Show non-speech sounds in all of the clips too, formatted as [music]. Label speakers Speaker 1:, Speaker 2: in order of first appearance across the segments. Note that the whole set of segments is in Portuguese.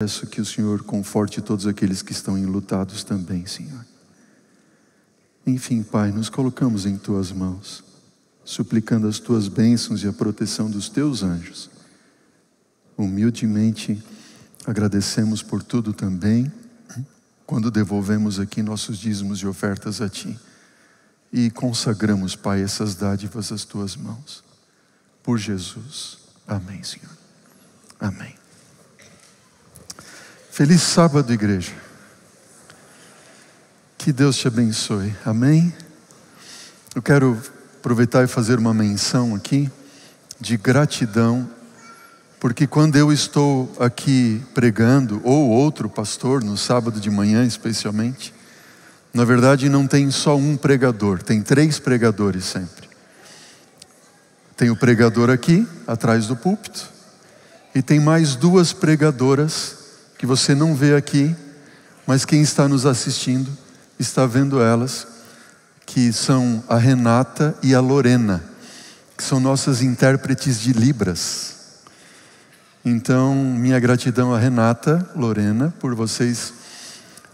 Speaker 1: Peço que o Senhor conforte todos aqueles que estão enlutados também, Senhor. Enfim, Pai, nos colocamos em tuas mãos, suplicando as tuas bênçãos e a proteção dos teus anjos. Humildemente agradecemos por tudo também, quando devolvemos aqui nossos dízimos e ofertas a Ti. E consagramos, Pai, essas dádivas às tuas mãos. Por Jesus. Amém, Senhor. Amém. Feliz sábado, igreja. Que Deus te abençoe. Amém? Eu quero aproveitar e fazer uma menção aqui de gratidão, porque quando eu estou aqui pregando, ou outro pastor, no sábado de manhã especialmente, na verdade não tem só um pregador, tem três pregadores sempre. Tem o pregador aqui, atrás do púlpito, e tem mais duas pregadoras que você não vê aqui, mas quem está nos assistindo está vendo elas, que são a Renata e a Lorena, que são nossas intérpretes de Libras. Então, minha gratidão a Renata, Lorena, por vocês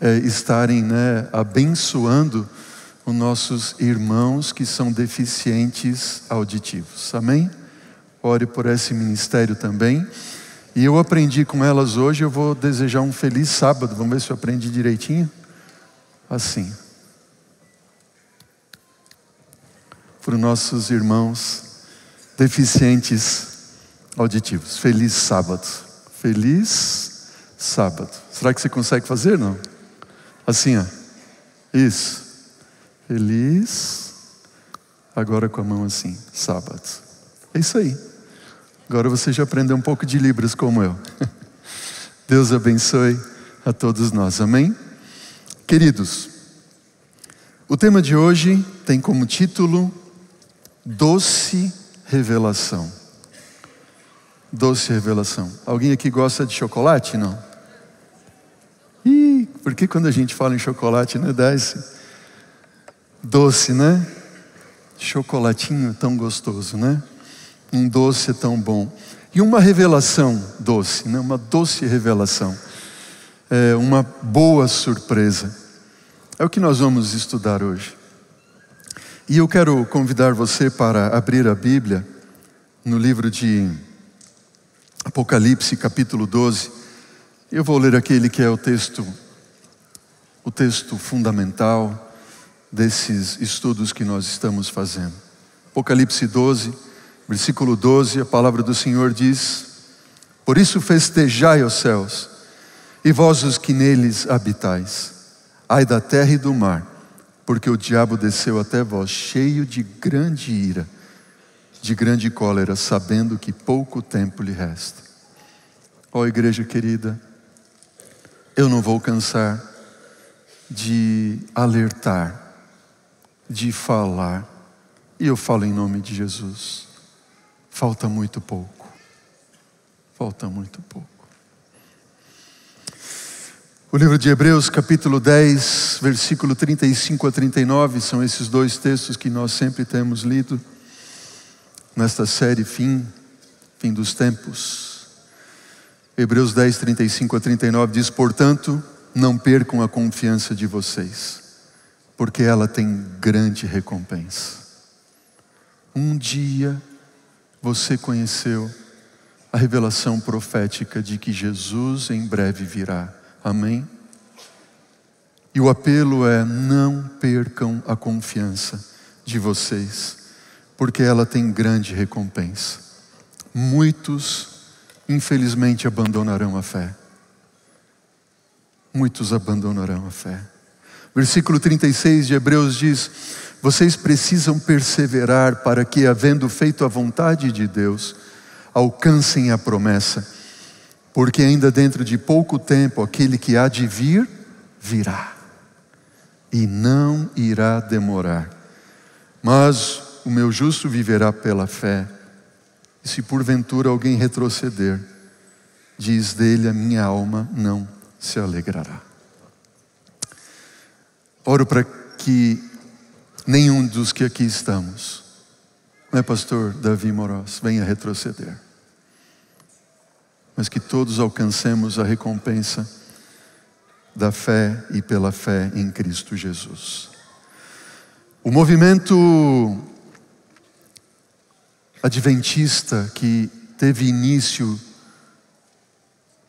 Speaker 1: é, estarem né, abençoando os nossos irmãos que são deficientes auditivos. Amém? Ore por esse ministério também. E eu aprendi com elas hoje, eu vou desejar um feliz sábado. Vamos ver se eu aprendi direitinho. Assim. Para os nossos irmãos deficientes auditivos. Feliz sábado. Feliz sábado. Será que você consegue fazer, não? Assim, ó. Isso. Feliz. Agora com a mão assim. Sábado. É isso aí. Agora você já aprendeu um pouco de Libras como eu. [laughs] Deus abençoe a todos nós, amém? Queridos, o tema de hoje tem como título Doce Revelação. Doce Revelação. Alguém aqui gosta de chocolate? Não? Ih, porque quando a gente fala em chocolate, né, esse doce, né? Chocolatinho tão gostoso, né? Um doce tão bom. E uma revelação doce, né? uma doce revelação, é uma boa surpresa. É o que nós vamos estudar hoje. E eu quero convidar você para abrir a Bíblia no livro de Apocalipse, capítulo 12. Eu vou ler aquele que é o texto, o texto fundamental desses estudos que nós estamos fazendo. Apocalipse 12 Versículo 12, a palavra do Senhor diz: Por isso festejai os céus, e vós os que neles habitais, ai da terra e do mar, porque o diabo desceu até vós cheio de grande ira, de grande cólera, sabendo que pouco tempo lhe resta. Ó oh, igreja querida, eu não vou cansar de alertar, de falar, e eu falo em nome de Jesus Falta muito pouco. Falta muito pouco. O livro de Hebreus, capítulo 10, versículo 35 a 39, são esses dois textos que nós sempre temos lido nesta série Fim, Fim dos Tempos. Hebreus 10, 35 a 39 diz: Portanto, não percam a confiança de vocês, porque ela tem grande recompensa. Um dia você conheceu a revelação profética de que Jesus em breve virá. Amém? E o apelo é: não percam a confiança de vocês, porque ela tem grande recompensa. Muitos, infelizmente, abandonarão a fé. Muitos abandonarão a fé. Versículo 36 de Hebreus diz: vocês precisam perseverar para que, havendo feito a vontade de Deus, alcancem a promessa, porque ainda dentro de pouco tempo aquele que há de vir, virá, e não irá demorar. Mas o meu justo viverá pela fé, e se porventura alguém retroceder, diz dele: a minha alma não se alegrará. Oro para que nenhum dos que aqui estamos, não é, pastor Davi Moros, venha retroceder. mas que todos alcancemos a recompensa da fé e pela fé em Cristo Jesus. O movimento adventista que teve início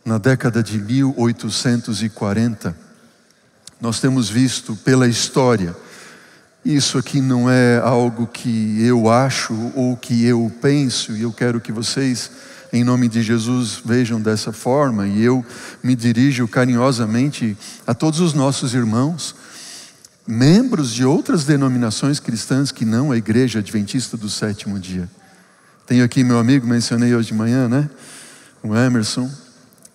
Speaker 1: na década de 1840, nós temos visto pela história, isso aqui não é algo que eu acho ou que eu penso, e eu quero que vocês, em nome de Jesus, vejam dessa forma, e eu me dirijo carinhosamente a todos os nossos irmãos, membros de outras denominações cristãs que não a Igreja Adventista do Sétimo Dia. Tenho aqui meu amigo, mencionei hoje de manhã, né? O Emerson,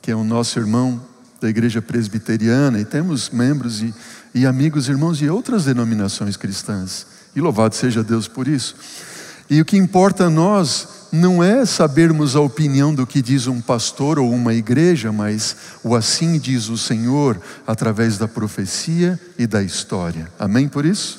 Speaker 1: que é o nosso irmão da Igreja Presbiteriana, e temos membros e e amigos, irmãos de outras denominações cristãs. E louvado seja Deus por isso. E o que importa a nós não é sabermos a opinião do que diz um pastor ou uma igreja, mas o assim diz o Senhor através da profecia e da história. Amém por isso?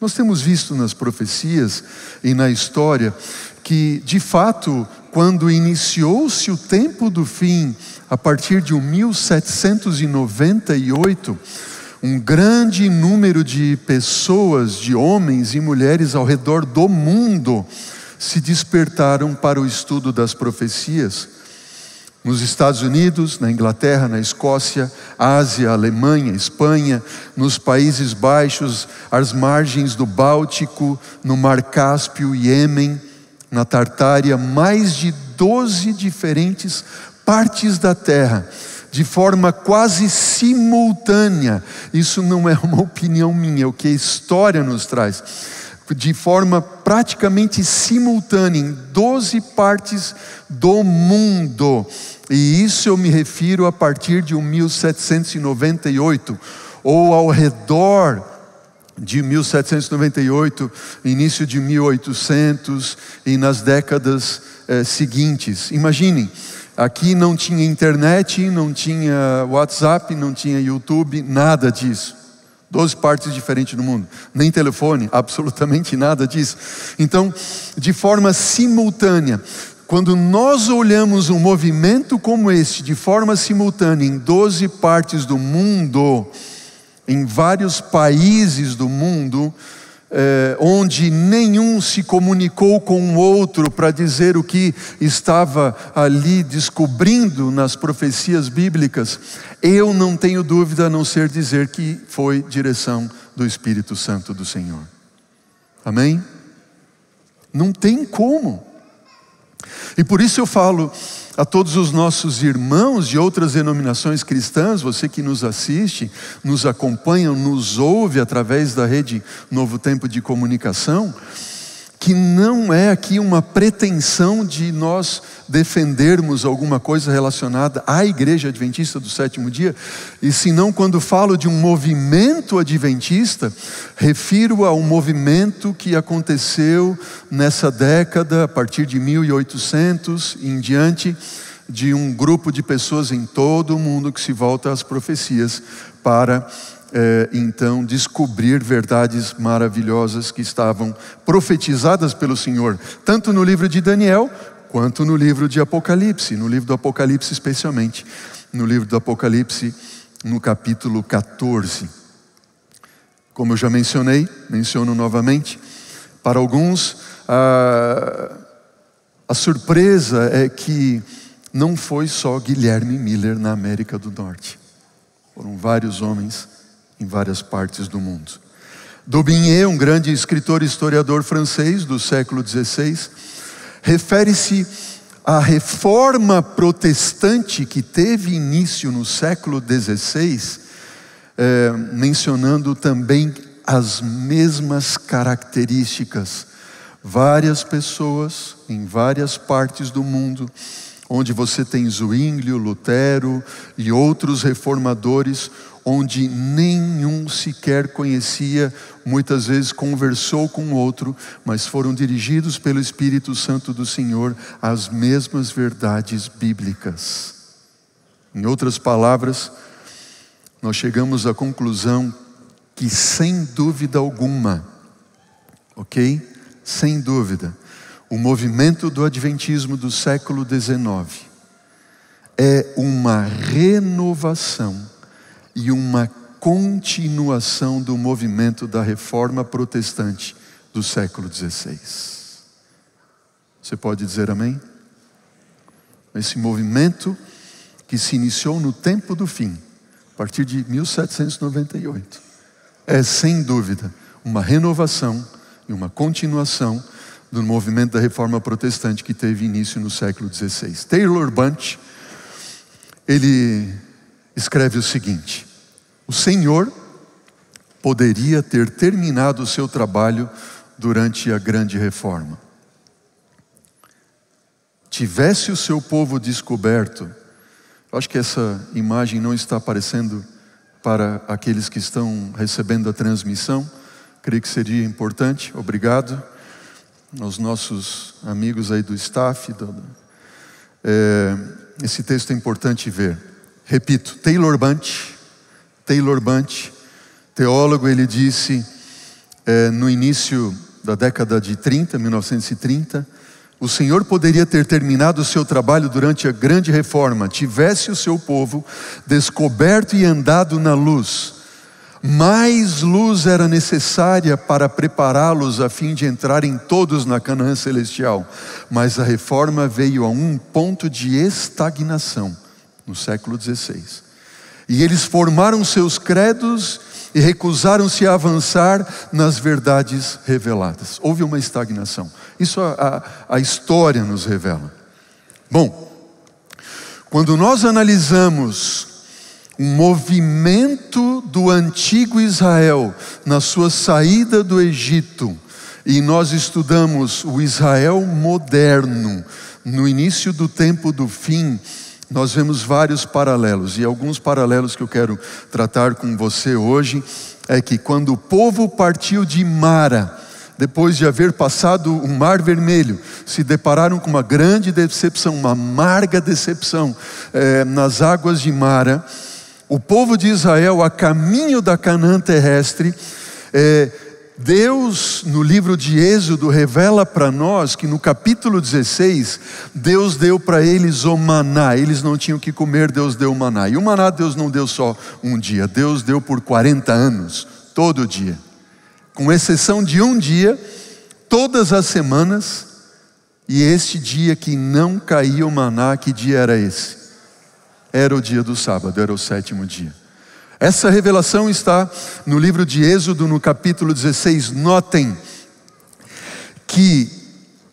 Speaker 1: Nós temos visto nas profecias e na história que, de fato, quando iniciou-se o tempo do fim, a partir de 1798, um grande número de pessoas, de homens e mulheres ao redor do mundo, se despertaram para o estudo das profecias. Nos Estados Unidos, na Inglaterra, na Escócia, Ásia, Alemanha, Espanha, nos Países Baixos, às margens do Báltico, no Mar Cáspio, Iêmen, na Tartária, mais de 12 diferentes partes da terra de forma quase simultânea. Isso não é uma [laughs] opinião minha, é o que a história nos traz. De forma praticamente simultânea, em 12 partes do mundo. E isso eu me refiro a partir de 1798, ou ao redor de 1798, início de 1800 e nas décadas eh, seguintes. Imaginem, Aqui não tinha internet, não tinha WhatsApp, não tinha YouTube, nada disso. Doze partes diferentes do mundo, nem telefone, [laughs] absolutamente nada disso. Então, de forma simultânea, quando nós olhamos um movimento como este, de forma simultânea, em 12 partes do mundo, em vários países do mundo, eh, onde nenhum se comunicou com o outro para dizer o que estava ali descobrindo nas profecias bíblicas, eu não tenho dúvida a não ser dizer que foi direção do Espírito Santo do Senhor. Amém? Não tem como. E por isso eu falo a todos os nossos irmãos de outras denominações cristãs, você que nos assiste, nos acompanha, nos ouve através da rede Novo Tempo de Comunicação, que não é aqui uma pretensão de nós defendermos alguma coisa relacionada à Igreja Adventista do sétimo dia, e senão quando falo de um movimento adventista, refiro a um movimento que aconteceu nessa década, a partir de 1800 em diante, de um grupo de pessoas em todo o mundo que se volta às profecias para é, então descobrir verdades maravilhosas que estavam profetizadas pelo Senhor, tanto no livro de Daniel quanto no livro de Apocalipse, no livro do Apocalipse especialmente, no livro do Apocalipse, no capítulo 14. Como eu já mencionei, menciono novamente, para alguns a, a surpresa é que não foi só Guilherme Miller na América do Norte, foram vários homens em várias partes do mundo. Daubigné, um grande escritor e historiador francês do século XVI, refere-se à reforma protestante que teve início no século XVI, é, mencionando também as mesmas características. Várias pessoas em várias partes do mundo, onde você tem Zwinglio, Lutero e outros reformadores, onde nenhum sequer conhecia, muitas vezes conversou com outro, mas foram dirigidos pelo Espírito Santo do Senhor às mesmas verdades bíblicas. Em outras palavras, nós chegamos à conclusão que, sem dúvida alguma, ok? Sem dúvida, o movimento do Adventismo do século XIX é uma renovação e uma continuação do movimento da reforma protestante do século XVI. Você pode dizer amém? Esse movimento que se iniciou no tempo do fim, a partir de 1798, é sem dúvida uma renovação e uma continuação do movimento da reforma protestante que teve início no século XVI. Taylor Bunch, ele escreve o seguinte: o Senhor poderia ter terminado o seu trabalho durante a grande reforma. Tivesse o seu povo descoberto, acho que essa imagem não está aparecendo para aqueles que estão recebendo a transmissão, creio que seria importante, obrigado aos nossos amigos aí do staff. Do, é, esse texto é importante ver. Repito, Taylor Bunch, Taylor Bunch, teólogo, ele disse é, no início da década de 30, 1930, o Senhor poderia ter terminado o seu trabalho durante a grande reforma, tivesse o seu povo descoberto e andado na luz mais luz era necessária para prepará-los a fim de entrarem todos na Canaã celestial. Mas a reforma veio a um ponto de estagnação no século XVI. E eles formaram seus credos e recusaram-se a avançar nas verdades reveladas. Houve uma estagnação. Isso a, a, a história nos revela. Bom, quando nós analisamos um movimento do antigo Israel na sua saída do Egito, e nós estudamos o Israel moderno, no início do tempo do fim, nós vemos vários paralelos, e alguns paralelos que eu quero tratar com você hoje é que quando o povo partiu de Mara, depois de haver passado o Mar Vermelho, se depararam com uma grande decepção, uma amarga decepção é, nas águas de Mara o povo de Israel a caminho da Canaã terrestre, é, Deus, no livro de Êxodo, revela para nós que no capítulo 16, Deus deu para eles o maná, eles não tinham que comer, Deus deu o maná. E o maná Deus não deu só um dia, Deus deu por 40 anos, todo dia. Com exceção de um dia, todas as semanas, e este dia que não caía o maná, que dia era esse? era o dia do sábado, era o sétimo dia. Essa revelação está no livro de Êxodo, no capítulo 16. Notem que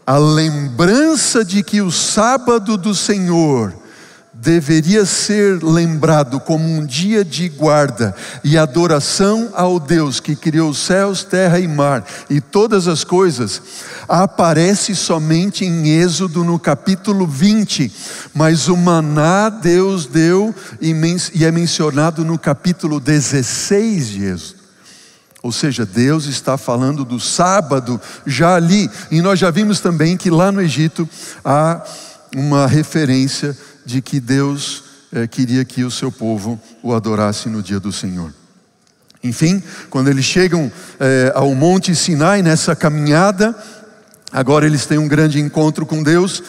Speaker 1: a lembrança de que o sábado do Senhor deveria ser lembrado como um dia de guarda e adoração ao Deus que criou céus, terra e mar e todas as coisas, aparece somente em Êxodo no capítulo 20, mas o maná Deus deu e é mencionado no capítulo 16 de Êxodo. Ou seja, Deus está falando do sábado já ali, e nós já vimos também que lá no Egito há uma referência de que Deus é, queria que o seu povo o adorasse no dia do Senhor. Enfim, quando eles chegam é, ao Monte Sinai nessa caminhada, agora eles têm um grande encontro com Deus.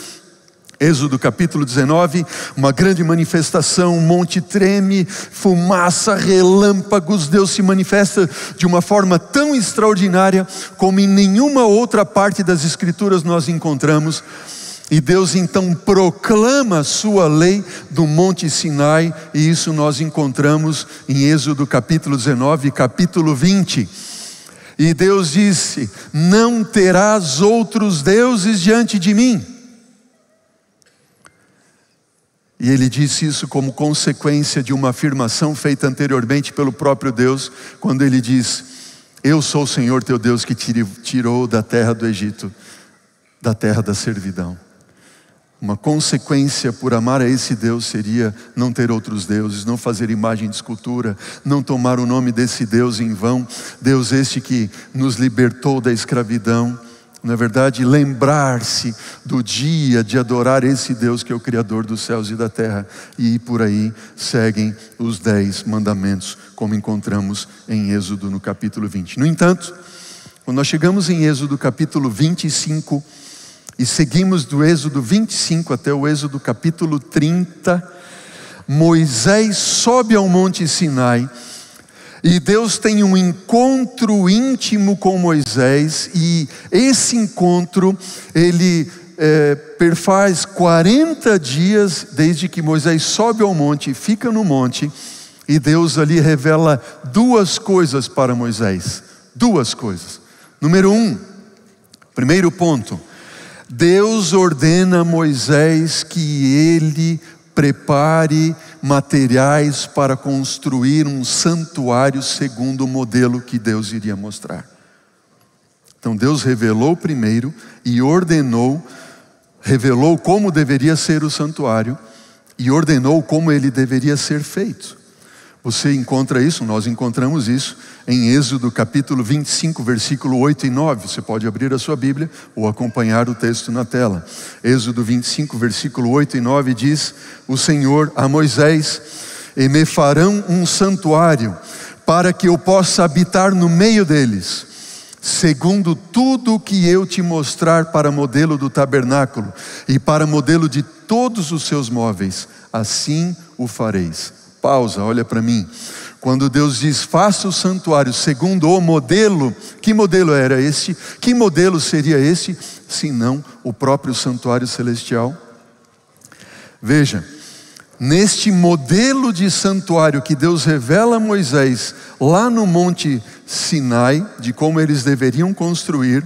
Speaker 1: Êxodo capítulo 19, uma grande manifestação, o monte treme, fumaça, relâmpagos, Deus se manifesta de uma forma tão extraordinária como em nenhuma outra parte das Escrituras nós encontramos. E Deus então proclama sua lei do Monte Sinai, e isso nós encontramos em Êxodo capítulo 19, capítulo 20. E Deus disse: Não terás outros deuses diante de mim. E ele disse isso como consequência de uma afirmação feita anteriormente pelo próprio Deus, quando ele diz: Eu sou o Senhor teu Deus que tirou da terra do Egito, da terra da servidão. Uma consequência por amar a esse Deus seria não ter outros deuses, não fazer imagem de escultura, não tomar o nome desse Deus em vão, Deus este que nos libertou da escravidão. Na verdade, lembrar-se do dia de adorar esse Deus que é o Criador dos céus e da terra, e por aí seguem os dez mandamentos, como encontramos em Êxodo no capítulo 20. No entanto, quando nós chegamos em Êxodo capítulo 25, e seguimos do Êxodo 25 até o Êxodo capítulo 30, Moisés sobe ao Monte Sinai e Deus tem um encontro íntimo com Moisés, e esse encontro ele é, perfaz 40 dias desde que Moisés sobe ao monte, fica no monte, e Deus ali revela duas coisas para Moisés. Duas coisas. Número um, primeiro ponto, Deus ordena a Moisés que ele prepare materiais para construir um santuário segundo o modelo que Deus iria mostrar. Então Deus revelou primeiro e ordenou, revelou como deveria ser o santuário e ordenou como ele deveria ser feito. Você encontra isso, nós encontramos isso em Êxodo capítulo 25, versículo 8 e 9. Você pode abrir a sua Bíblia ou acompanhar o texto na tela. Êxodo 25, versículo 8 e 9 diz: O Senhor a Moisés: E me farão um santuário, para que eu possa habitar no meio deles, segundo tudo o que eu te mostrar para modelo do tabernáculo e para modelo de todos os seus móveis, assim o fareis Pausa, olha para mim. Quando Deus diz, faça o santuário segundo o modelo, que modelo era esse? Que modelo seria esse, se não o próprio santuário celestial? Veja, neste modelo de santuário que Deus revela a Moisés, lá no Monte Sinai, de como eles deveriam construir,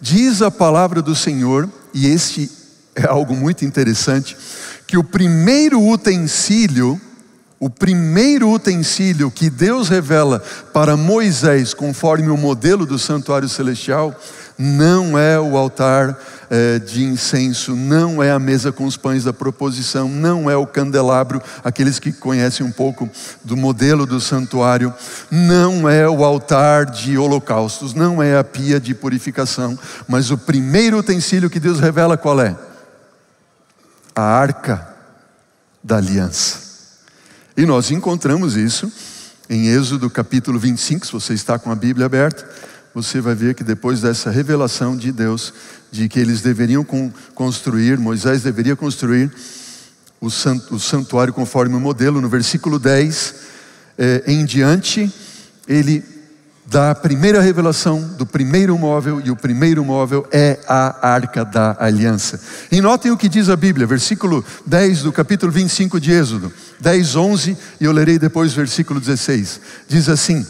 Speaker 1: diz a palavra do Senhor, e este é algo muito interessante, que o primeiro utensílio o primeiro utensílio que Deus revela para Moisés, conforme o modelo do santuário celestial, não é o altar é, de incenso, não é a mesa com os pães da proposição, não é o candelabro, aqueles que conhecem um pouco do modelo do santuário, não é o altar de holocaustos, não é a pia de purificação, mas o primeiro utensílio que Deus revela qual é? A arca da aliança. E nós encontramos isso em Êxodo capítulo 25, se você está com a Bíblia aberta, você vai ver que depois dessa revelação de Deus, de que eles deveriam construir, Moisés deveria construir o santuário conforme o modelo, no versículo 10 eh, em diante, ele da primeira revelação do primeiro móvel, e o primeiro móvel é a arca da aliança. E notem o que diz a Bíblia, versículo 10 do capítulo 25 de Êxodo, 10, 11, e eu lerei depois versículo 16. Diz assim: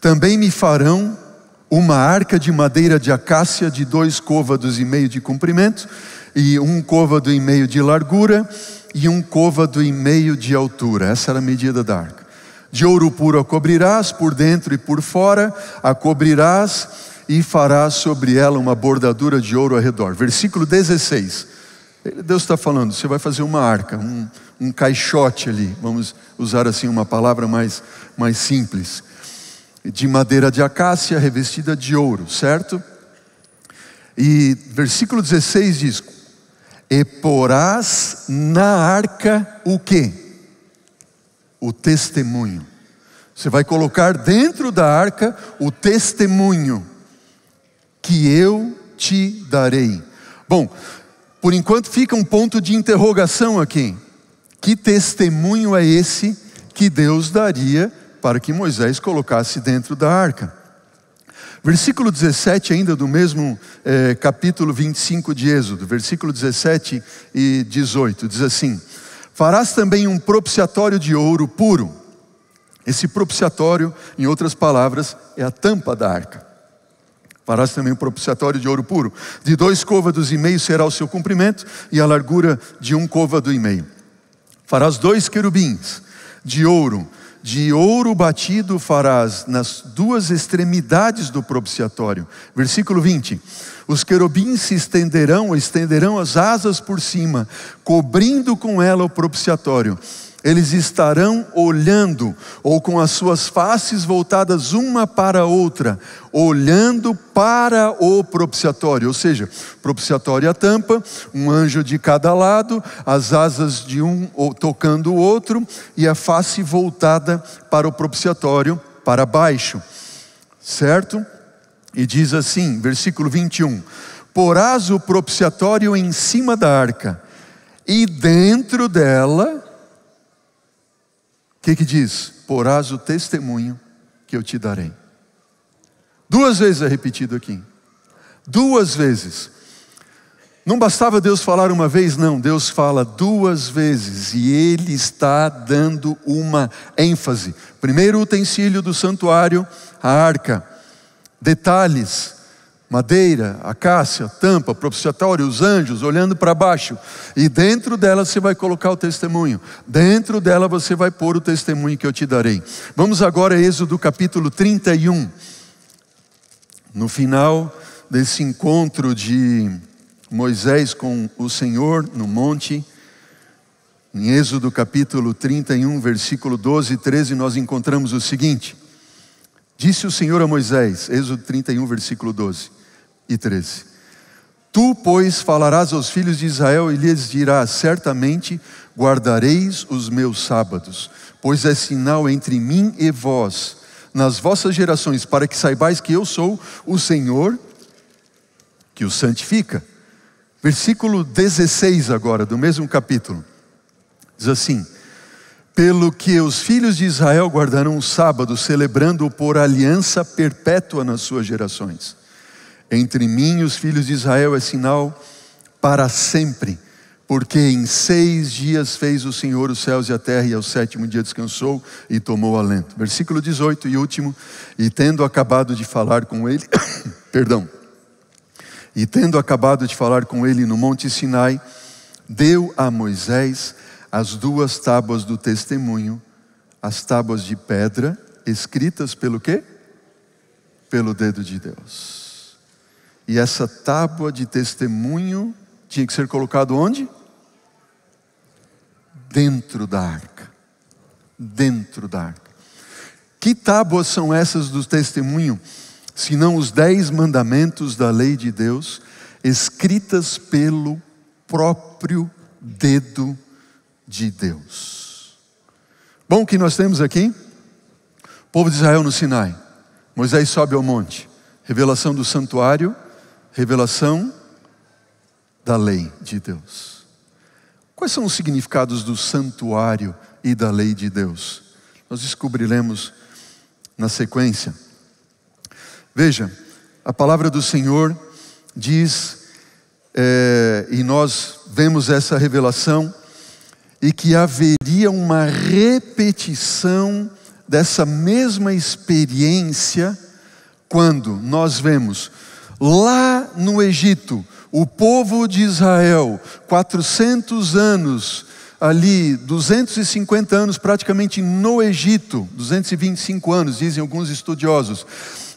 Speaker 1: Também me farão uma arca de madeira de acácia de dois côvados e meio de comprimento, e um côvado e meio de largura, e um côvado e meio de altura. Essa era a medida da arca. De ouro puro a cobrirás, por dentro e por fora, a cobrirás e farás sobre ela uma bordadura de ouro ao redor. Versículo 16. Deus está falando, você vai fazer uma arca, um, um caixote ali, vamos usar assim uma palavra mais, mais simples, de madeira de acácia revestida de ouro, certo? E versículo 16 diz: E porás na arca o que? O testemunho. Você vai colocar dentro da arca o testemunho que eu te darei. Bom, por enquanto fica um ponto de interrogação aqui. Que testemunho é esse que Deus daria para que Moisés colocasse dentro da arca? Versículo 17, ainda do mesmo é, capítulo 25 de Êxodo, versículo 17 e 18, diz assim: Farás também um propiciatório de ouro puro. Esse propiciatório, em outras palavras, é a tampa da arca. Farás também um propiciatório de ouro puro. De dois côvados e meio será o seu comprimento, e a largura de um côvado e meio. Farás dois querubins de ouro, de ouro batido farás nas duas extremidades do propiciatório. Versículo 20. Os querubins se estenderão, estenderão as asas por cima, cobrindo com ela o propiciatório. Eles estarão olhando, ou com as suas faces voltadas uma para a outra, olhando para o propiciatório, ou seja, propiciatório a tampa, um anjo de cada lado, as asas de um tocando o outro, e a face voltada para o propiciatório, para baixo, certo? E diz assim, versículo 21: porás o propiciatório em cima da arca, e dentro dela, o que, que diz? Porás o testemunho que eu te darei. Duas vezes é repetido aqui. Duas vezes. Não bastava Deus falar uma vez, não, Deus fala duas vezes e Ele está dando uma ênfase. Primeiro utensílio do santuário, a arca. Detalhes, madeira, acácia, tampa, propiciatório, os anjos olhando para baixo. E dentro dela você vai colocar o testemunho. Dentro dela você vai pôr o testemunho que eu te darei. Vamos agora a Êxodo capítulo 31. No final desse encontro de Moisés com o Senhor no monte, em Êxodo capítulo 31, versículo 12 e 13, nós encontramos o seguinte: Disse o Senhor a Moisés, Êxodo 31, versículo 12 e 13: Tu, pois, falarás aos filhos de Israel e lhes dirás: Certamente guardareis os meus sábados, pois é sinal entre mim e vós nas vossas gerações, para que saibais que eu sou o Senhor que o santifica. Versículo 16 agora, do mesmo capítulo. Diz assim: Pelo que os filhos de Israel guardarão o sábado, celebrando-o por aliança perpétua nas suas gerações. Entre mim e os filhos de Israel é sinal para sempre porque em seis dias fez o Senhor os céus e a terra, e ao sétimo dia descansou e tomou alento. Versículo 18 e último. E tendo acabado de falar com ele, [coughs] perdão, e tendo acabado de falar com ele no Monte Sinai, deu a Moisés as duas tábuas do testemunho, as tábuas de pedra, escritas pelo quê? Pelo dedo de Deus. E essa tábua de testemunho tinha que ser colocado onde? dentro da arca. Dentro da arca. Que tábuas são essas do testemunho, senão os dez mandamentos da lei de Deus, escritas pelo próprio dedo de Deus? Bom, o que nós temos aqui? O povo de Israel no Sinai. Moisés sobe ao monte. Revelação do santuário, revelação da lei de Deus. Quais são os significados do santuário e da lei de Deus? Nós descobriremos na sequência. Veja, a palavra do Senhor diz, é, e nós vemos essa revelação, e que haveria uma repetição dessa mesma experiência quando nós vemos lá no Egito o povo de Israel, 400 anos ali, 250 anos praticamente no Egito, 225 anos, dizem alguns estudiosos,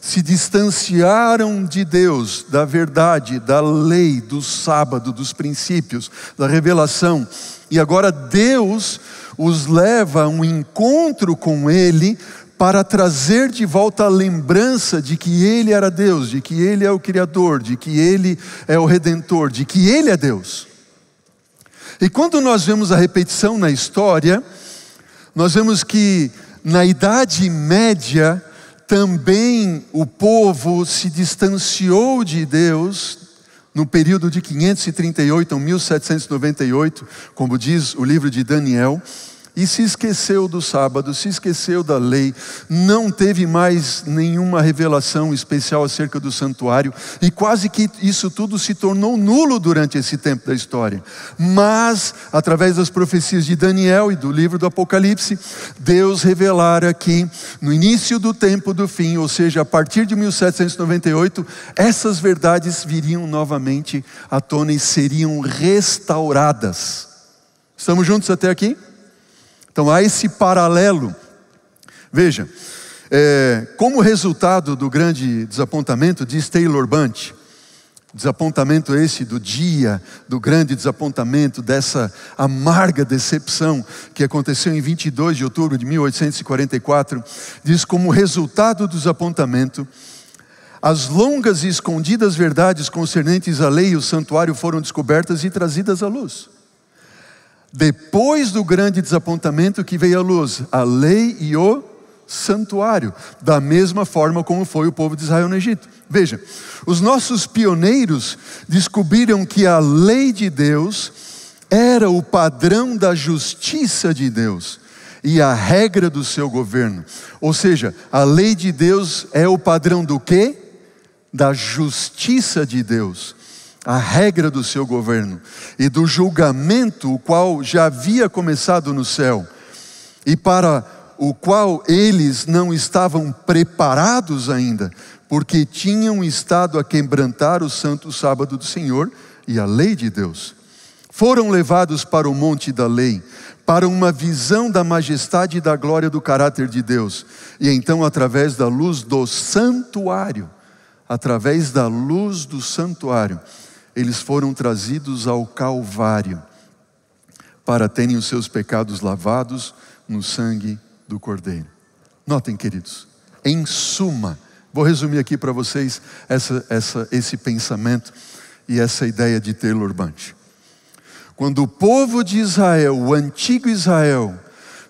Speaker 1: se distanciaram de Deus, da verdade, da lei, do sábado, dos princípios, da revelação, e agora Deus os leva a um encontro com Ele para trazer de volta a lembrança de que Ele era Deus, de que Ele é o Criador, de que Ele é o Redentor, de que Ele é Deus. E quando nós vemos a repetição na história, nós vemos que na Idade Média também o povo se distanciou de Deus no período de 538 a 1798, como diz o livro de Daniel e se esqueceu do sábado, se esqueceu da lei, não teve mais nenhuma revelação especial acerca do santuário, e quase que isso tudo se tornou nulo durante esse tempo da história. Mas, através das profecias de Daniel e do livro do Apocalipse, Deus revelara que no início do tempo do fim, ou seja, a partir de 1798, essas verdades viriam novamente à tona e seriam restauradas. Estamos juntos até aqui? Então há esse paralelo. Veja, é, como resultado do grande desapontamento, diz Taylor Bunch, desapontamento esse do dia, do grande desapontamento, dessa amarga decepção que aconteceu em 22 de outubro de 1844, diz como resultado do desapontamento, as longas e escondidas verdades concernentes à lei e o santuário foram descobertas e trazidas à luz. Depois do grande desapontamento que veio à luz, a lei e o santuário, da mesma forma como foi o povo de Israel no Egito. Veja, os nossos pioneiros descobriram que a lei de Deus era o padrão da justiça de Deus e a regra do seu governo. Ou seja, a lei de Deus é o padrão do quê? Da justiça de Deus, a regra do seu governo e do julgamento o qual já havia começado no céu e para o qual eles não estavam preparados ainda, porque tinham estado a quebrantar o santo sábado do Senhor e a lei de Deus. Foram levados para o monte da lei, para uma visão da majestade e da glória do caráter de Deus. E então, através da luz do santuário, através da luz do santuário, eles foram trazidos ao Calvário, para terem os seus pecados lavados no sangue do Cordeiro. Notem, queridos, em suma, vou resumir aqui para vocês essa, essa, esse pensamento e essa ideia de Taylor Bunch. Quando o povo de Israel, o antigo Israel,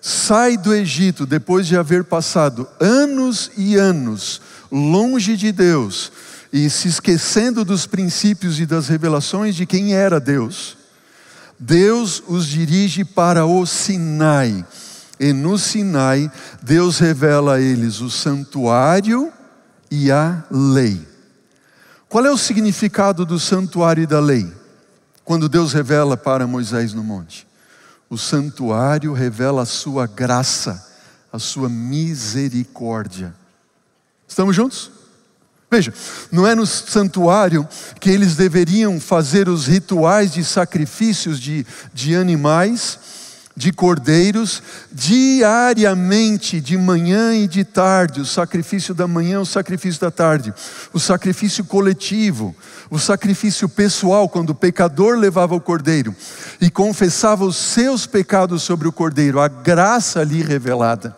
Speaker 1: sai do Egito depois de haver passado anos e anos longe de Deus e se esquecendo dos princípios e das revelações de quem era Deus, Deus os dirige para o Sinai e no Sinai, Deus revela a eles o santuário e a lei. Qual é o significado do santuário e da lei? Quando Deus revela para Moisés no monte, o santuário revela a sua graça, a sua misericórdia. Estamos juntos? Veja, não é no santuário que eles deveriam fazer os rituais de sacrifícios de, de animais, de cordeiros diariamente, de manhã e de tarde, o sacrifício da manhã, o sacrifício da tarde, o sacrifício coletivo, o sacrifício pessoal, quando o pecador levava o cordeiro e confessava os seus pecados sobre o cordeiro, a graça ali revelada.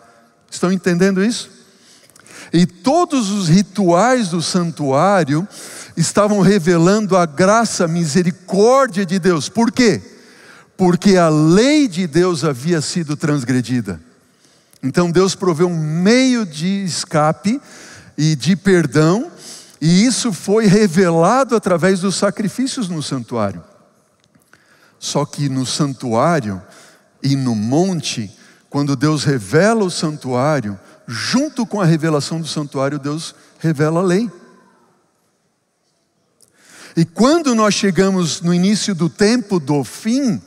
Speaker 1: Estão entendendo isso? E todos os rituais do santuário estavam revelando a graça, a misericórdia de Deus. Por quê? porque a lei de Deus havia sido transgredida. Então Deus proveu um meio de escape e de perdão, e isso foi revelado através dos sacrifícios no santuário. Só que no santuário e no monte, quando Deus revela o santuário, junto com a revelação do santuário, Deus revela a lei. E quando nós chegamos no início do tempo do fim,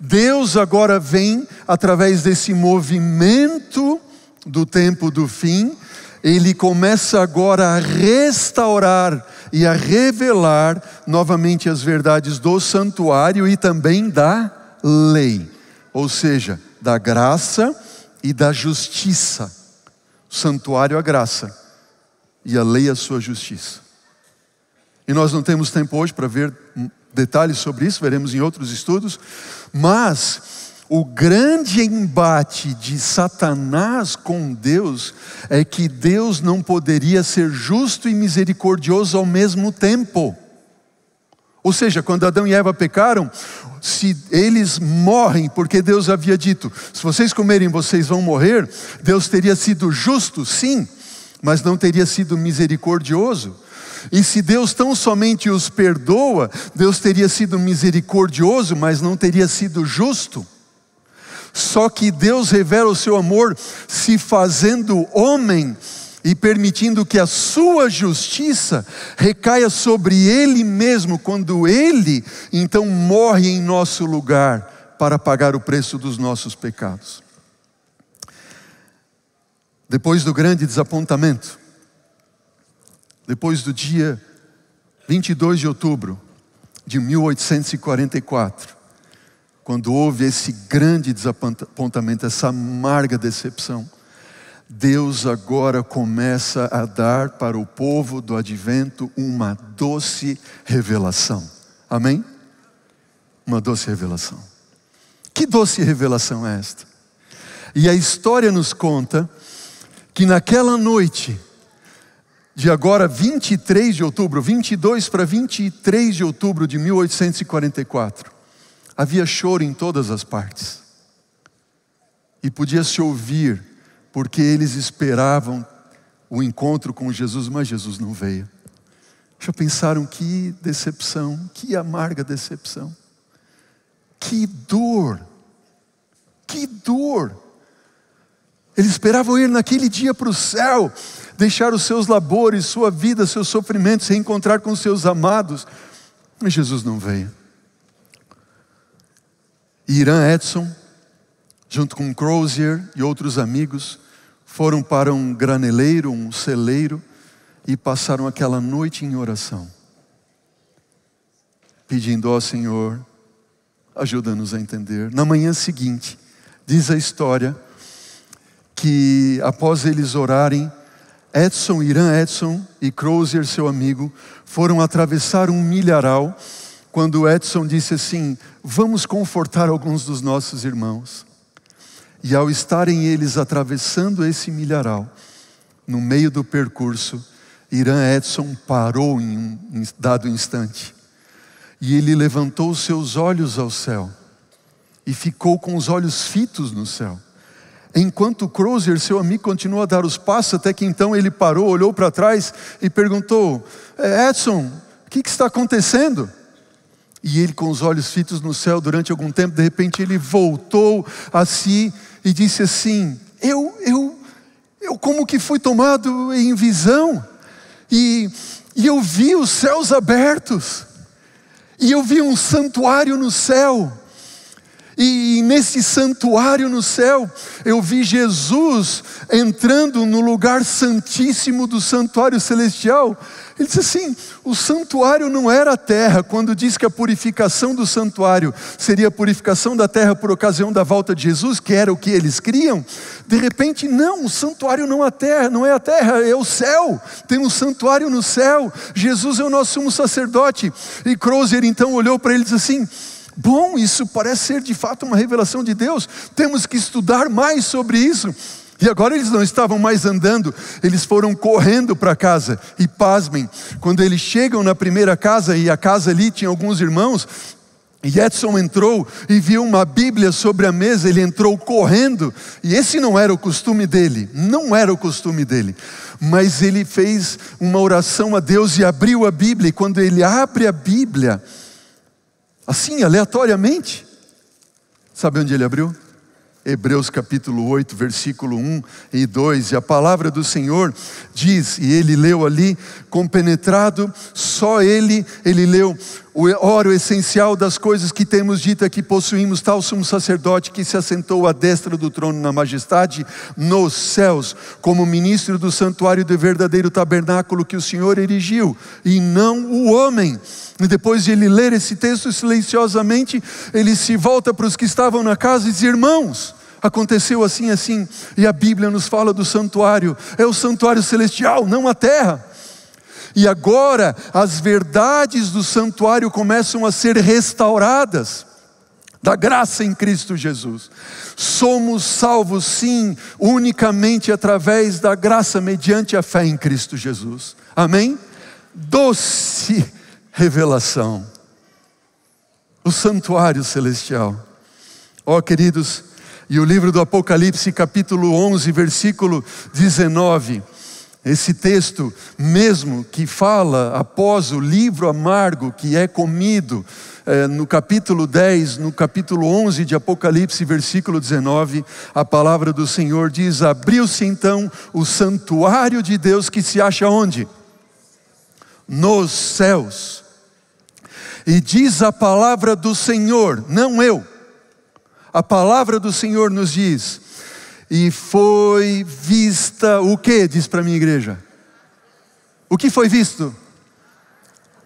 Speaker 1: Deus agora vem através desse movimento do tempo do fim, ele começa agora a restaurar e a revelar novamente as verdades do santuário e também da lei, ou seja, da graça e da justiça. Santuário a graça e a lei a sua justiça. E nós não temos tempo hoje para ver detalhes sobre isso, veremos em outros estudos, mas o grande embate de Satanás com Deus é que Deus não poderia ser justo e misericordioso ao mesmo tempo. Ou seja, quando Adão e Eva pecaram, se eles morrem, porque Deus havia dito: se vocês comerem, vocês vão morrer, Deus teria sido justo, sim, mas não teria sido misericordioso. E se Deus tão somente os perdoa, Deus teria sido misericordioso, mas não teria sido justo. Só que Deus revela o seu amor se fazendo homem e permitindo que a sua justiça recaia sobre ele mesmo, quando ele então morre em nosso lugar para pagar o preço dos nossos pecados. Depois do grande desapontamento, depois do dia 22 de outubro de 1844, quando houve esse grande desapontamento, essa amarga decepção, Deus agora começa a dar para o povo do advento uma doce revelação. Amém? Uma doce revelação. Que doce revelação é esta? E a história nos conta que naquela noite, de agora 23 de outubro, 22 para 23 de outubro de 1844, havia choro em todas as partes. E podia se ouvir porque eles esperavam o encontro com Jesus, mas Jesus não veio. Já pensaram que decepção, que amarga decepção, que dor, que dor. Eles esperavam ir naquele dia para o céu, deixar os seus labores, sua vida, seus sofrimentos, reencontrar com seus amados, mas Jesus não veio. Irã Edson, junto com Crozier e outros amigos, foram para um graneleiro, um celeiro, e passaram aquela noite em oração, pedindo ao Senhor, ajuda-nos a entender. Na manhã seguinte, diz a história que após eles orarem, Edson, Irã Edson e Crozier, seu amigo, foram atravessar um milharal quando Edson disse assim: Vamos confortar alguns dos nossos irmãos. E ao estarem eles atravessando esse milharal, no meio do percurso, Irã Edson parou em um dado instante e ele levantou seus olhos ao céu e ficou com os olhos fitos no céu. Enquanto Crozier, seu amigo, continuou a dar os passos, até que então ele parou, olhou para trás e perguntou: é, Edson, o que, que está acontecendo? E ele, com os olhos fitos no céu durante algum tempo, de repente ele voltou a si e disse assim: Eu, eu, eu como que fui tomado em visão e, e eu vi os céus abertos, e eu vi um santuário no céu, e nesse santuário no céu, eu vi Jesus entrando no lugar santíssimo do santuário celestial. Ele disse assim: o santuário não era a terra, quando diz que a purificação do santuário seria a purificação da terra por ocasião da volta de Jesus, que era o que eles criam. De repente, não, o santuário não é a terra, não é a terra, é o céu. Tem um santuário no céu. Jesus é o nosso sumo sacerdote. E Crozer então olhou para ele e disse assim: Bom, isso parece ser de fato uma revelação de Deus, temos que estudar mais sobre isso. E agora eles não estavam mais andando, eles foram correndo para casa. E pasmem, quando eles chegam na primeira casa, e a casa ali tinha alguns irmãos, e Edson entrou e viu uma Bíblia sobre a mesa, ele entrou correndo, e esse não era o costume dele, não era o costume dele, mas ele fez uma oração a Deus e abriu a Bíblia, e quando ele abre a Bíblia, assim, aleatoriamente. Sabe onde ele abriu? Hebreus capítulo 8, versículo 1 e 2, e a palavra do Senhor diz, e ele leu ali, compenetrado, só ele, ele leu, o oro essencial das coisas que temos dito é que possuímos tal sumo sacerdote que se assentou à destra do trono na majestade nos céus, como ministro do santuário do verdadeiro tabernáculo que o Senhor erigiu, e não o homem. E depois de ele ler esse texto silenciosamente, ele se volta para os que estavam na casa e diz: Irmãos, aconteceu assim, assim, e a Bíblia nos fala do santuário, é o santuário celestial, não a terra. E agora as verdades do santuário começam a ser restauradas da graça em Cristo Jesus. Somos salvos, sim, unicamente através da graça, mediante a fé em Cristo Jesus. Amém? Doce revelação. O santuário celestial. Ó oh, queridos, e o livro do Apocalipse, capítulo 11, versículo 19. Esse texto mesmo que fala após o livro amargo que é comido, é, no capítulo 10, no capítulo 11 de Apocalipse, versículo 19, a palavra do Senhor diz: Abriu-se então o santuário de Deus que se acha onde? Nos céus. E diz a palavra do Senhor, não eu a palavra do Senhor nos diz, e foi vista o que? Diz para a minha igreja. O que foi visto?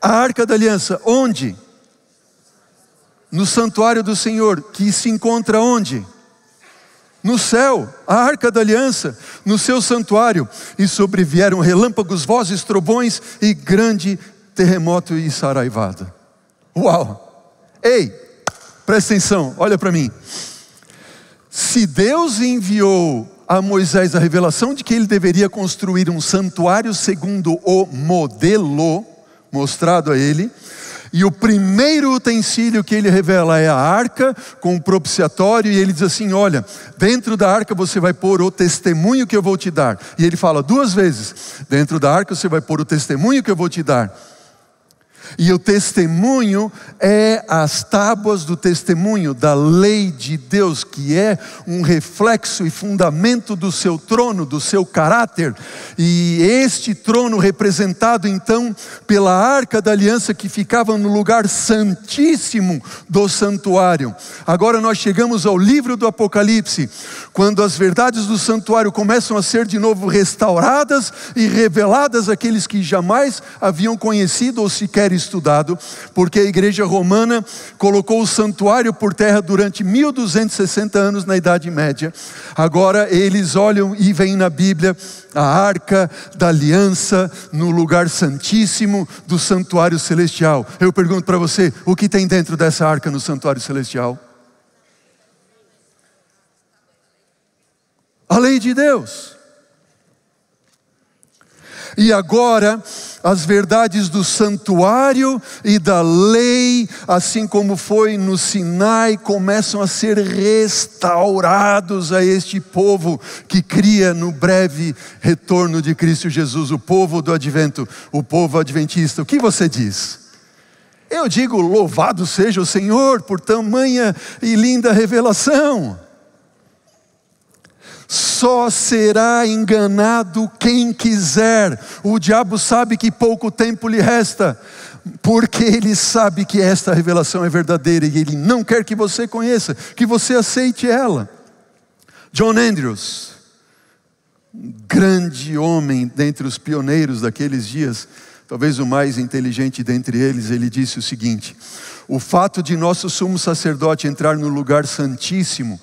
Speaker 1: A arca da aliança, onde? No santuário do Senhor, que se encontra onde? No céu, a arca da aliança, no seu santuário, e sobrevieram relâmpagos, vozes, trovões e grande terremoto e saraivada. Uau! Ei, Presta atenção, olha para mim. Se Deus enviou a Moisés a revelação de que ele deveria construir um santuário segundo o modelo mostrado a ele, E o primeiro utensílio que ele revela é a arca com o propiciatório, e ele diz assim: Olha, dentro da arca você vai pôr o testemunho que eu vou te dar. E ele fala duas vezes: Dentro da arca você vai pôr o testemunho que eu vou te dar. E o testemunho é as tábuas do testemunho da lei de Deus, que é um reflexo e fundamento do seu trono, do seu caráter. E este trono representado então pela arca da aliança que ficava no lugar santíssimo do santuário. Agora nós chegamos ao livro do Apocalipse, quando as verdades do santuário começam a ser de novo restauradas e reveladas àqueles que jamais haviam conhecido ou sequer estudado, porque a igreja romana colocou o santuário por terra durante 1260 anos na Idade Média. Agora eles olham e veem na Bíblia a arca da aliança no lugar santíssimo do santuário celestial. Eu pergunto para você, o que tem dentro dessa arca no santuário celestial? A lei de Deus. E agora, as verdades do santuário e da lei, assim como foi no Sinai, começam a ser restaurados a este povo que cria no breve retorno de Cristo Jesus, o povo do advento, o povo adventista. O que você diz? Eu digo: louvado seja o Senhor por tamanha e linda revelação só será enganado quem quiser. O diabo sabe que pouco tempo lhe resta, porque ele sabe que esta revelação é verdadeira e ele não quer que você conheça, que você aceite ela. John Andrews, grande homem dentre os pioneiros daqueles dias, talvez o mais inteligente dentre eles, ele disse o seguinte: O fato de nosso sumo sacerdote entrar no lugar santíssimo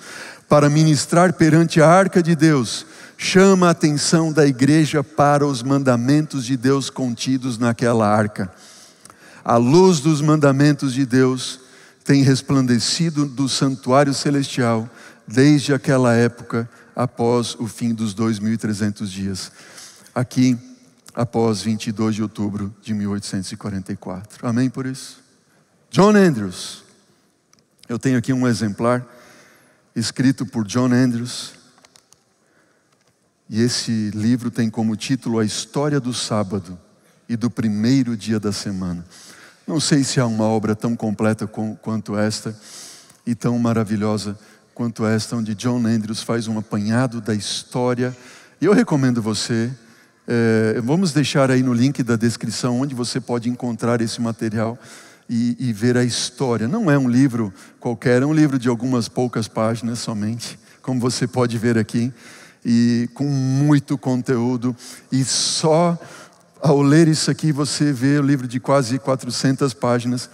Speaker 1: para ministrar perante a arca de Deus, chama a atenção da igreja para os mandamentos de Deus contidos naquela arca. A luz dos mandamentos de Deus tem resplandecido do santuário celestial desde aquela época, após o fim dos 2.300 dias. Aqui, após 22 de outubro de 1844. Amém por isso? John Andrews. Eu tenho aqui um exemplar escrito por John Andrews. E esse livro tem como título A História do Sábado e do Primeiro Dia da Semana. Não sei se há uma obra tão completa quanto esta e tão maravilhosa quanto esta, onde John Andrews faz um apanhado da história. E eu recomendo você, é, vamos deixar aí no link da descrição onde você pode encontrar esse material e, e ver a história. Não é um livro qualquer, é um livro de algumas poucas páginas somente, como você pode ver aqui, e com muito conteúdo, e só ao ler isso aqui você vê o livro de quase 400 páginas,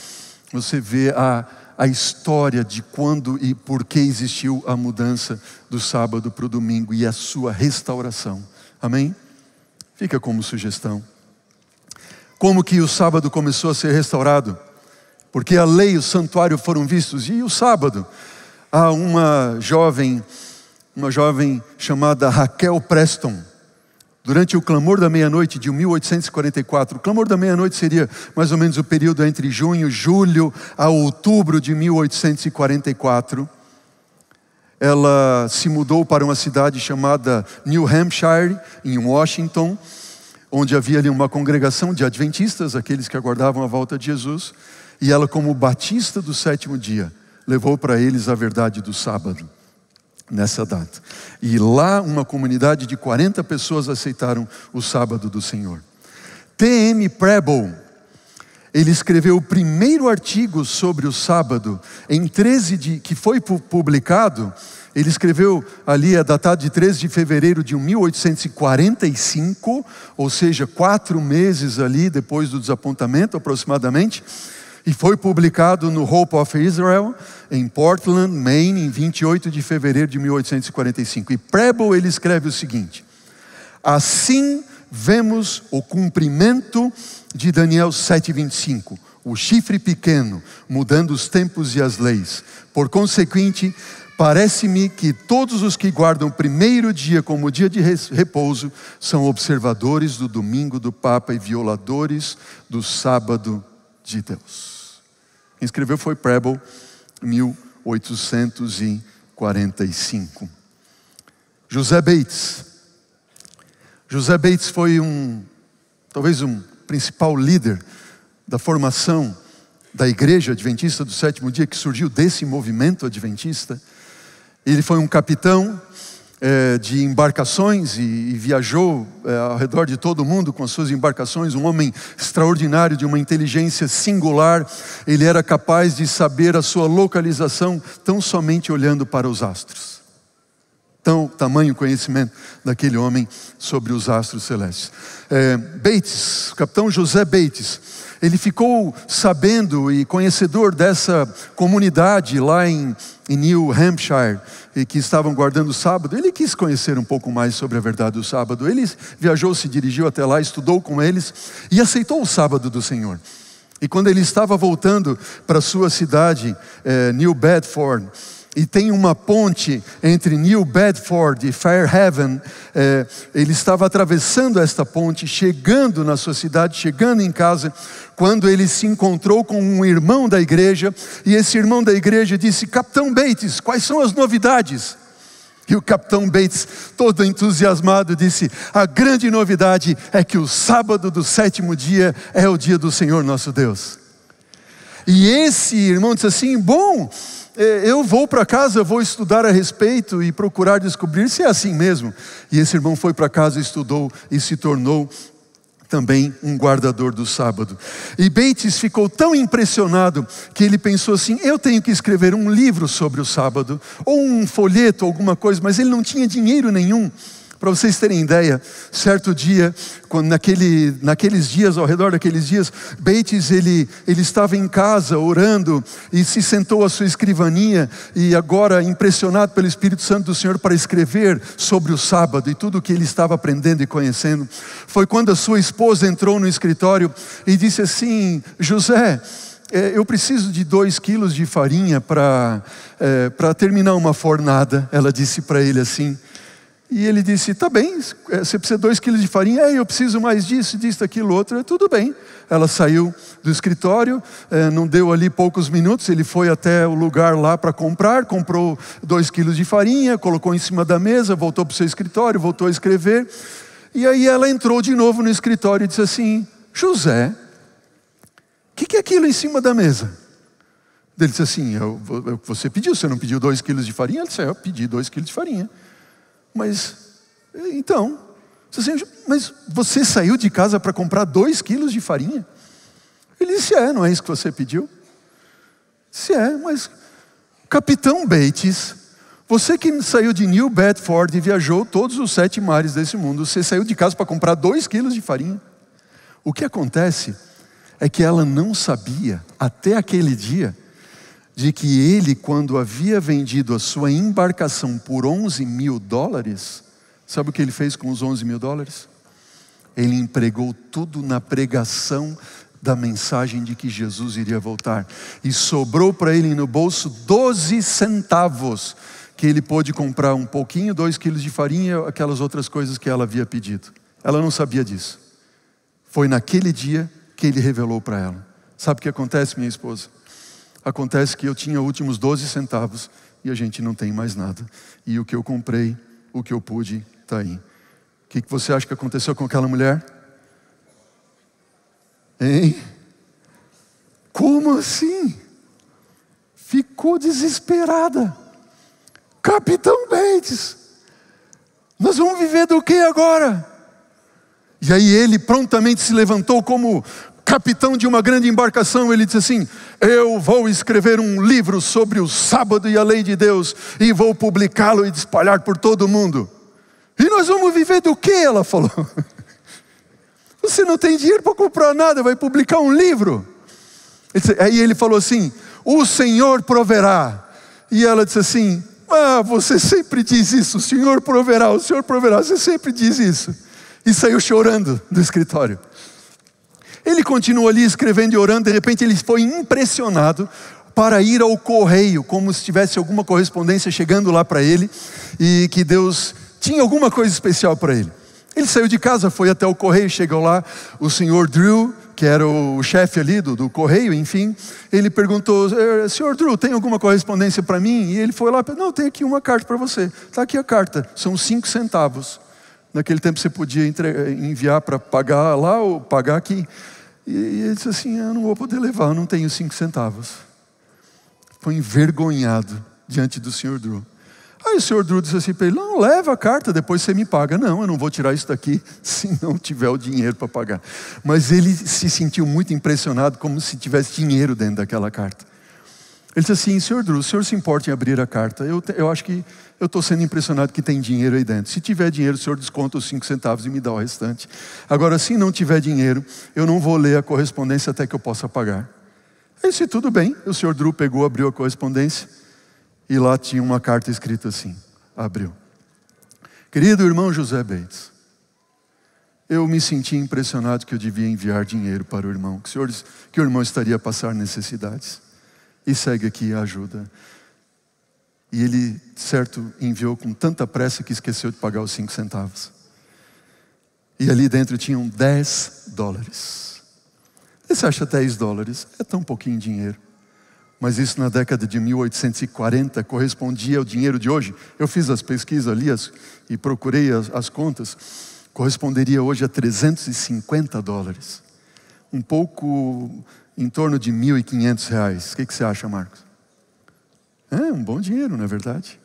Speaker 1: você vê a, a história de quando e por que existiu a mudança do sábado para o domingo e a sua restauração. Amém? Fica como sugestão. Como que o sábado começou a ser restaurado? Porque a lei e o santuário foram vistos. E o sábado, há uma jovem, uma jovem chamada Raquel Preston, durante o clamor da meia-noite de 1844. O clamor da meia-noite seria mais ou menos o período entre junho, julho a outubro de 1844. Ela se mudou para uma cidade chamada New Hampshire, em Washington, onde havia ali uma congregação de adventistas, aqueles que aguardavam a volta de Jesus. E ela, como batista do sétimo dia, levou para eles a verdade do sábado, nessa data. E lá, uma comunidade de 40 pessoas aceitaram o sábado do Senhor. T.M. Preble, ele escreveu o primeiro artigo sobre o sábado, em 13 de, que foi publicado, ele escreveu ali, é datado de 13 de fevereiro de 1845, ou seja, quatro meses ali depois do desapontamento aproximadamente e foi publicado no Hope of Israel, em Portland, Maine, em 28 de fevereiro de 1845. E Preble ele escreve o seguinte: Assim vemos o cumprimento de Daniel 7:25, o chifre pequeno, mudando os tempos e as leis. Por consequente, parece-me que todos os que guardam o primeiro dia como dia de repouso são observadores do domingo do Papa e violadores do sábado de Deus. Quem escreveu foi Preble, 1845. José Bates. José Bates foi um, talvez um principal líder da formação da igreja adventista do sétimo dia, que surgiu desse movimento adventista. Ele foi um capitão é, de embarcações e, e viajou é, ao redor de todo o mundo com as suas embarcações, um homem extraordinário, de uma inteligência singular. Ele era capaz de saber a sua localização tão somente olhando para os astros. Tão tamanho conhecimento daquele homem sobre os astros celestes. É, Bates, capitão José Bates, ele ficou sabendo e conhecedor dessa comunidade lá em, em New Hampshire, e que estavam guardando o sábado. Ele quis conhecer um pouco mais sobre a verdade do sábado. Ele viajou, se dirigiu até lá, estudou com eles e aceitou o sábado do Senhor. E quando ele estava voltando para sua cidade, eh, New Bedford, e tem uma ponte entre New Bedford e Fairhaven. É, ele estava atravessando esta ponte, chegando na sua cidade, chegando em casa, quando ele se encontrou com um irmão da igreja, e esse irmão da igreja disse: Capitão Bates, quais são as novidades? E o capitão Bates, todo entusiasmado, disse: A grande novidade é que o sábado do sétimo dia é o dia do Senhor nosso Deus. E esse irmão disse assim: Bom, eu vou para casa, vou estudar a respeito e procurar descobrir se é assim mesmo. E esse irmão foi para casa, estudou e se tornou também um guardador do sábado. E Bates ficou tão impressionado que ele pensou assim: eu tenho que escrever um livro sobre o sábado, ou um folheto, alguma coisa, mas ele não tinha dinheiro nenhum. Para vocês terem ideia, certo dia, quando naquele, naqueles dias, ao redor daqueles dias, Bates ele, ele estava em casa orando e se sentou à sua escrivaninha e agora impressionado pelo Espírito Santo do Senhor para escrever sobre o sábado e tudo o que ele estava aprendendo e conhecendo. Foi quando a sua esposa entrou no escritório e disse assim: José, é, eu preciso de dois quilos de farinha para é, terminar uma fornada. Ela disse para ele assim. E ele disse: Tá bem, é, você precisa de dois quilos de farinha, é, eu preciso mais disso, disso, aquilo, outro, é, tudo bem. Ela saiu do escritório, é, não deu ali poucos minutos, ele foi até o lugar lá para comprar, comprou dois quilos de farinha, colocou em cima da mesa, voltou para o seu escritório, voltou a escrever. E aí ela entrou de novo no escritório e disse assim: José, o que, que é aquilo em cima da mesa? Ele disse assim: eu, Você pediu, você não pediu dois quilos de farinha? Ele disse: Eu pedi dois quilos de farinha. Mas, então, mas você saiu de casa para comprar dois quilos de farinha? Ele disse: É, não é isso que você pediu? Se é, mas Capitão Bates, você que saiu de New Bedford e viajou todos os sete mares desse mundo, você saiu de casa para comprar dois quilos de farinha. O que acontece é que ela não sabia, até aquele dia, de que ele, quando havia vendido a sua embarcação por 11 mil dólares, sabe o que ele fez com os 11 mil dólares? Ele empregou tudo na pregação da mensagem de que Jesus iria voltar. E sobrou para ele no bolso 12 centavos, que ele pôde comprar um pouquinho, dois quilos de farinha, aquelas outras coisas que ela havia pedido. Ela não sabia disso. Foi naquele dia que ele revelou para ela. Sabe o que acontece, minha esposa? Acontece que eu tinha últimos 12 centavos e a gente não tem mais nada. E o que eu comprei, o que eu pude, está aí. O que, você acha que aconteceu com aquela mulher? Hein? Como assim? Ficou desesperada. Capitão Bates, nós vamos viver do que agora? E aí ele prontamente se levantou como, capitão de uma grande embarcação, ele disse assim: Eu vou escrever um livro sobre o sábado e a lei de Deus, e vou publicá-lo e espalhar por todo o mundo. E nós vamos viver do que? Ela falou. [laughs] Você não tem dinheiro para comprar nada, vai publicar um livro. Aí ele falou assim: O Senhor proverá. E ela disse assim: Ah, você sempre diz isso, o Senhor proverá, o Senhor proverá, você sempre diz isso. E saiu chorando do escritório. Ele continuou ali escrevendo e orando, de repente ele foi impressionado para ir ao correio, como se tivesse alguma correspondência chegando lá para ele e que Deus tinha alguma coisa especial para ele. Ele saiu de casa, foi até o correio, chegou lá, o senhor Drew que era o chefe ali do, do correio, enfim, ele perguntou: eh, Senhor Drew, tem alguma correspondência para mim? E ele foi lá: Não, tem aqui uma carta para você. Está aqui a carta, são cinco centavos. Naquele tempo você podia enviar para pagar lá ou pagar aqui. E ele disse assim: Eu não vou poder levar, eu não tenho cinco centavos. Foi envergonhado diante do senhor Drew. Aí o senhor Drew disse assim para ele: Não, leva a carta, depois você me paga. Não, eu não vou tirar isso daqui [laughs] se não tiver o dinheiro para pagar. Mas ele se sentiu muito impressionado, como se tivesse dinheiro dentro daquela carta. Ele disse assim: Senhor Drew, o senhor se importa em abrir a carta? Eu, eu acho que eu estou sendo impressionado que tem dinheiro aí dentro. Se tiver dinheiro, o senhor desconta os cinco centavos e me dá o restante. Agora, se não tiver dinheiro, eu não vou ler a correspondência até que eu possa pagar. Eu disse: Tudo bem. O senhor Drew pegou, abriu a correspondência e lá tinha uma carta escrita assim: abriu. Querido irmão José Bates, eu me senti impressionado que eu devia enviar dinheiro para o irmão, que o, senhor, que o irmão estaria a passar necessidades. E segue aqui a ajuda. E ele, certo, enviou com tanta pressa que esqueceu de pagar os cinco centavos. E ali dentro tinham 10 dólares. Você acha 10 dólares? É tão pouquinho dinheiro mas isso na década de 1840 correspondia ao dinheiro de hoje. Eu fiz as pesquisas ali as, e procurei as, as contas, corresponderia hoje a 350 dólares, um pouco em torno de 1.500 reais. O que, que você acha, Marcos? É um bom dinheiro, não é verdade?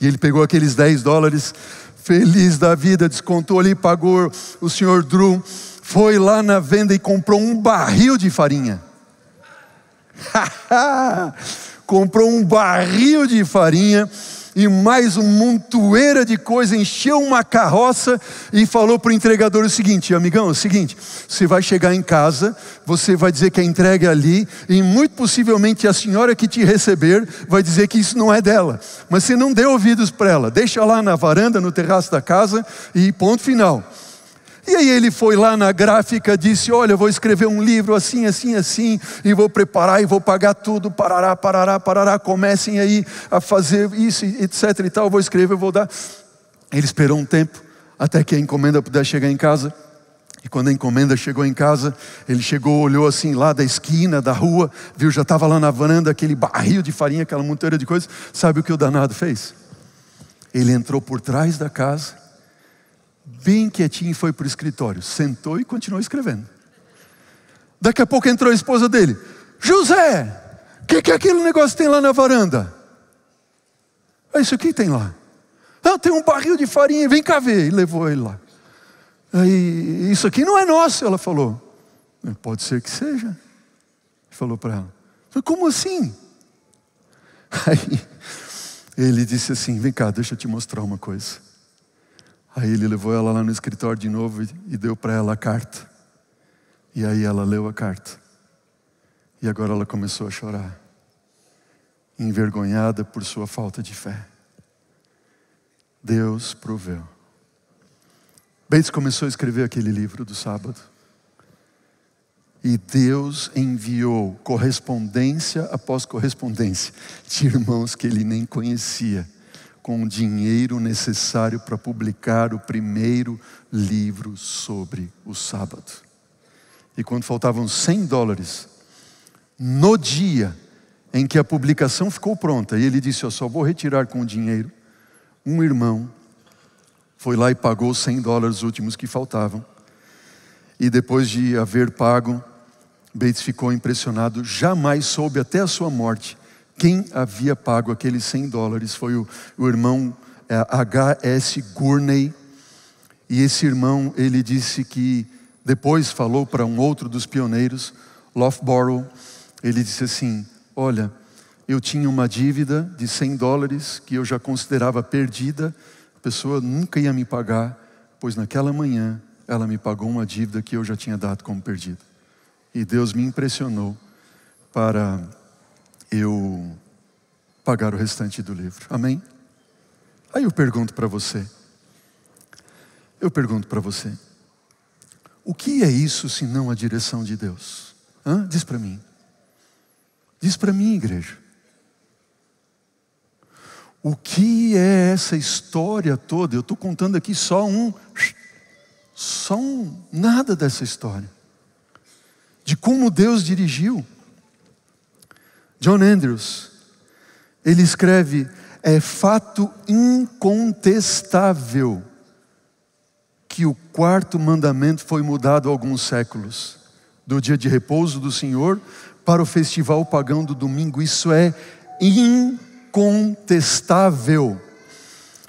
Speaker 1: E ele pegou aqueles 10 dólares, feliz da vida, descontou ali, pagou o senhor Drew, foi lá na venda e comprou um barril de farinha. [laughs] Comprou um barril de farinha e mais um montoeira de coisa, encheu uma carroça e falou para o entregador o seguinte: amigão, é o seguinte, você vai chegar em casa, você vai dizer que a entrega é ali, e muito possivelmente a senhora que te receber vai dizer que isso não é dela, mas você não deu ouvidos para ela, deixa lá na varanda, no terraço da casa e ponto final. E aí ele foi lá na gráfica, disse: Olha, vou escrever um livro assim, assim, assim, e vou preparar e vou pagar tudo, parará, parará, parará. Comecem aí a fazer isso, etc e tal. vou escrever, vou dar. Ele esperou um tempo até que a encomenda pudesse chegar em casa. E quando a encomenda chegou em casa, ele chegou, olhou assim lá da esquina, da rua, viu, já estava lá na varanda aquele barril de farinha, aquela monteira de coisas. Sabe o que o danado fez? Ele entrou por trás da casa bem quietinho e foi para o escritório. Sentou e continuou escrevendo. Daqui a pouco entrou a esposa dele. José, o que, que aquele negócio tem lá na varanda? É isso aqui tem lá. Ah, tem um barril de farinha, vem cá ver. E levou ele lá. Aí, isso aqui não é nosso, ela falou. É, pode ser que seja. Falou para ela. Como assim? Aí ele disse assim: Vem cá, deixa eu te mostrar uma coisa. Aí ele levou ela lá no escritório de novo e deu para ela a carta. E aí ela leu a carta. E agora ela começou a chorar, envergonhada por sua falta de fé. Deus proveu. Bates começou a escrever aquele livro do sábado. E Deus enviou correspondência após correspondência de irmãos que ele nem conhecia com o dinheiro necessário para publicar o primeiro livro sobre o sábado. E quando faltavam 100 dólares, no dia em que a publicação ficou pronta, e ele disse: Eu só vou retirar com o dinheiro, um irmão foi lá e pagou 100 dólares últimos que faltavam. E depois de haver pago, Bates ficou impressionado, jamais soube até a sua morte quem havia pago aqueles 100 dólares foi o, o irmão é, H.S. Gurney. E esse irmão, ele disse que depois falou para um outro dos pioneiros, Loughborough, ele disse assim: Olha, eu tinha uma dívida de 100 dólares que eu já considerava perdida, a pessoa nunca ia me pagar, pois naquela manhã ela me pagou uma dívida que eu já tinha dado como perdida. E Deus me impressionou para eu pagar o restante do livro. Amém? Aí eu pergunto para você. Eu pergunto para você. O que é isso se não a direção de Deus? Hã? Diz para mim. Diz para mim, igreja. O que é essa história toda? Eu estou contando aqui só um, só um, nada dessa história. de como Deus dirigiu. John Andrews, ele escreve: é fato incontestável que o quarto mandamento foi mudado há alguns séculos, do dia de repouso do Senhor para o festival pagão do domingo. Isso é incontestável.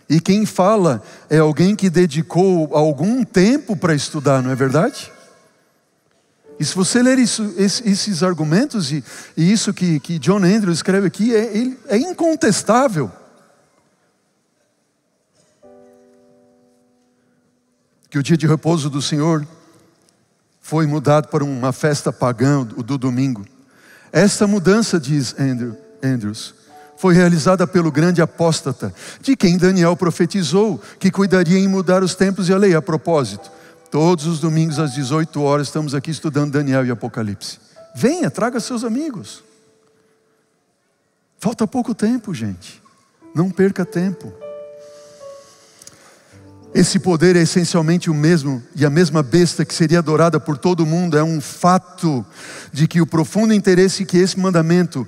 Speaker 1: E quem fala é alguém que dedicou algum tempo para estudar, não é verdade? E se você ler isso, esses argumentos e, isso que, John Andrews escreve aqui, é, é incontestável. Que o dia de repouso do Senhor foi mudado para uma festa pagã do domingo. Essa mudança, diz Andrew, Andrews, foi realizada pelo grande apóstata, de quem Daniel profetizou que cuidaria em mudar os tempos e a lei. A propósito, todos os domingos às 18 horas estamos aqui estudando Daniel e Apocalipse. Venha, traga seus amigos. Falta pouco tempo, gente. Não perca tempo. Esse poder é essencialmente o mesmo e a mesma besta que seria adorada por todo mundo. É um fato de que o profundo interesse que esse mandamento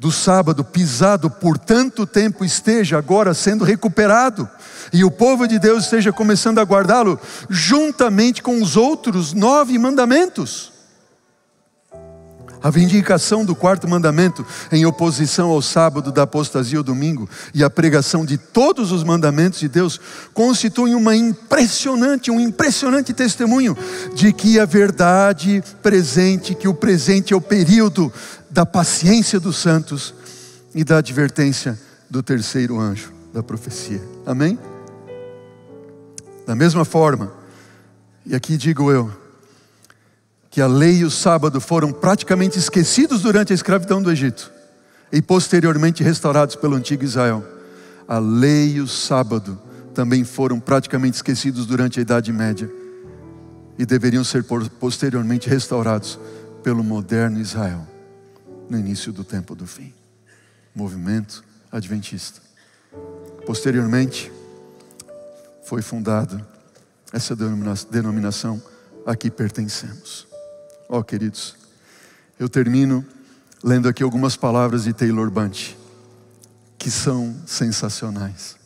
Speaker 1: do sábado pisado por tanto tempo esteja agora sendo recuperado e o povo de Deus esteja começando a guardá-lo juntamente com os outros nove mandamentos. A vindicação do quarto mandamento, em oposição ao sábado da apostasia o domingo, e a pregação de todos os mandamentos de Deus, constituem uma impressionante, um impressionante testemunho de que a verdade presente, que o presente é o período da paciência dos santos e da advertência do terceiro anjo da profecia. Amém? Da mesma forma, e aqui digo eu, que a lei e o sábado foram praticamente esquecidos durante a escravidão do Egito e posteriormente restaurados pelo antigo Israel. A lei e o sábado também foram praticamente esquecidos durante a Idade Média e deveriam ser posteriormente restaurados pelo moderno Israel no início do tempo do fim. Movimento Adventista. Posteriormente, foi fundado essa denominação a que pertencemos. Ó oh, queridos, eu termino lendo aqui algumas palavras de Taylor Bunch, que são sensacionais.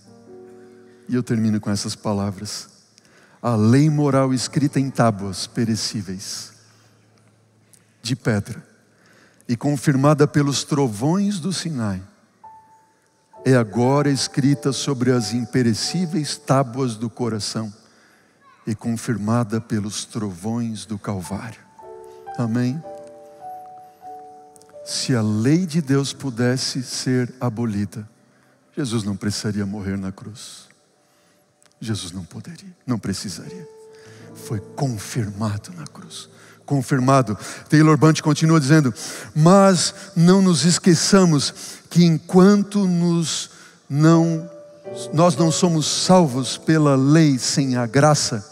Speaker 1: E eu termino com essas palavras. A lei moral escrita em tábuas perecíveis, de pedra, e confirmada pelos trovões do Sinai, é agora escrita sobre as imperecíveis tábuas do coração e confirmada pelos trovões do Calvário. Amém? Se a lei de Deus pudesse ser abolida, Jesus não precisaria morrer na cruz. Jesus não poderia, não precisaria. Foi confirmado na cruz confirmado. Taylor Bunch continua dizendo: Mas não nos esqueçamos que enquanto nos não, nós não somos salvos pela lei sem a graça,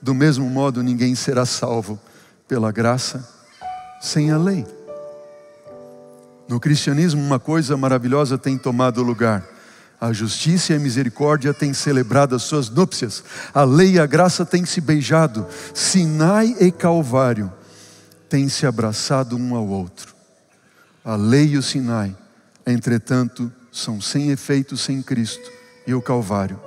Speaker 1: do mesmo modo ninguém será salvo pela graça sem a lei. No cristianismo, uma coisa maravilhosa tem tomado lugar. A justiça e a misericórdia têm celebrado as suas núpcias. A lei e a graça têm se beijado. Sinai e Calvário têm se abraçado um ao outro. A lei e o Sinai, entretanto, são sem efeito sem Cristo e o Calvário.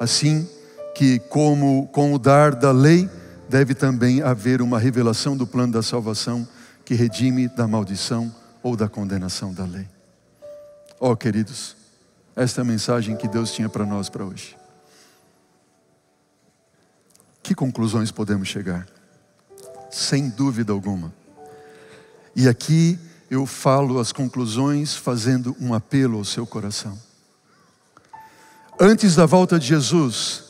Speaker 1: Assim que, como com o dar da lei, deve também haver uma revelação do plano da salvação que redime da maldição ou da condenação da lei. Ó oh, queridos, esta é a mensagem que Deus tinha para nós para hoje. Que conclusões podemos chegar? Sem dúvida alguma. E aqui eu falo as conclusões fazendo um apelo ao seu coração. Antes da volta de Jesus,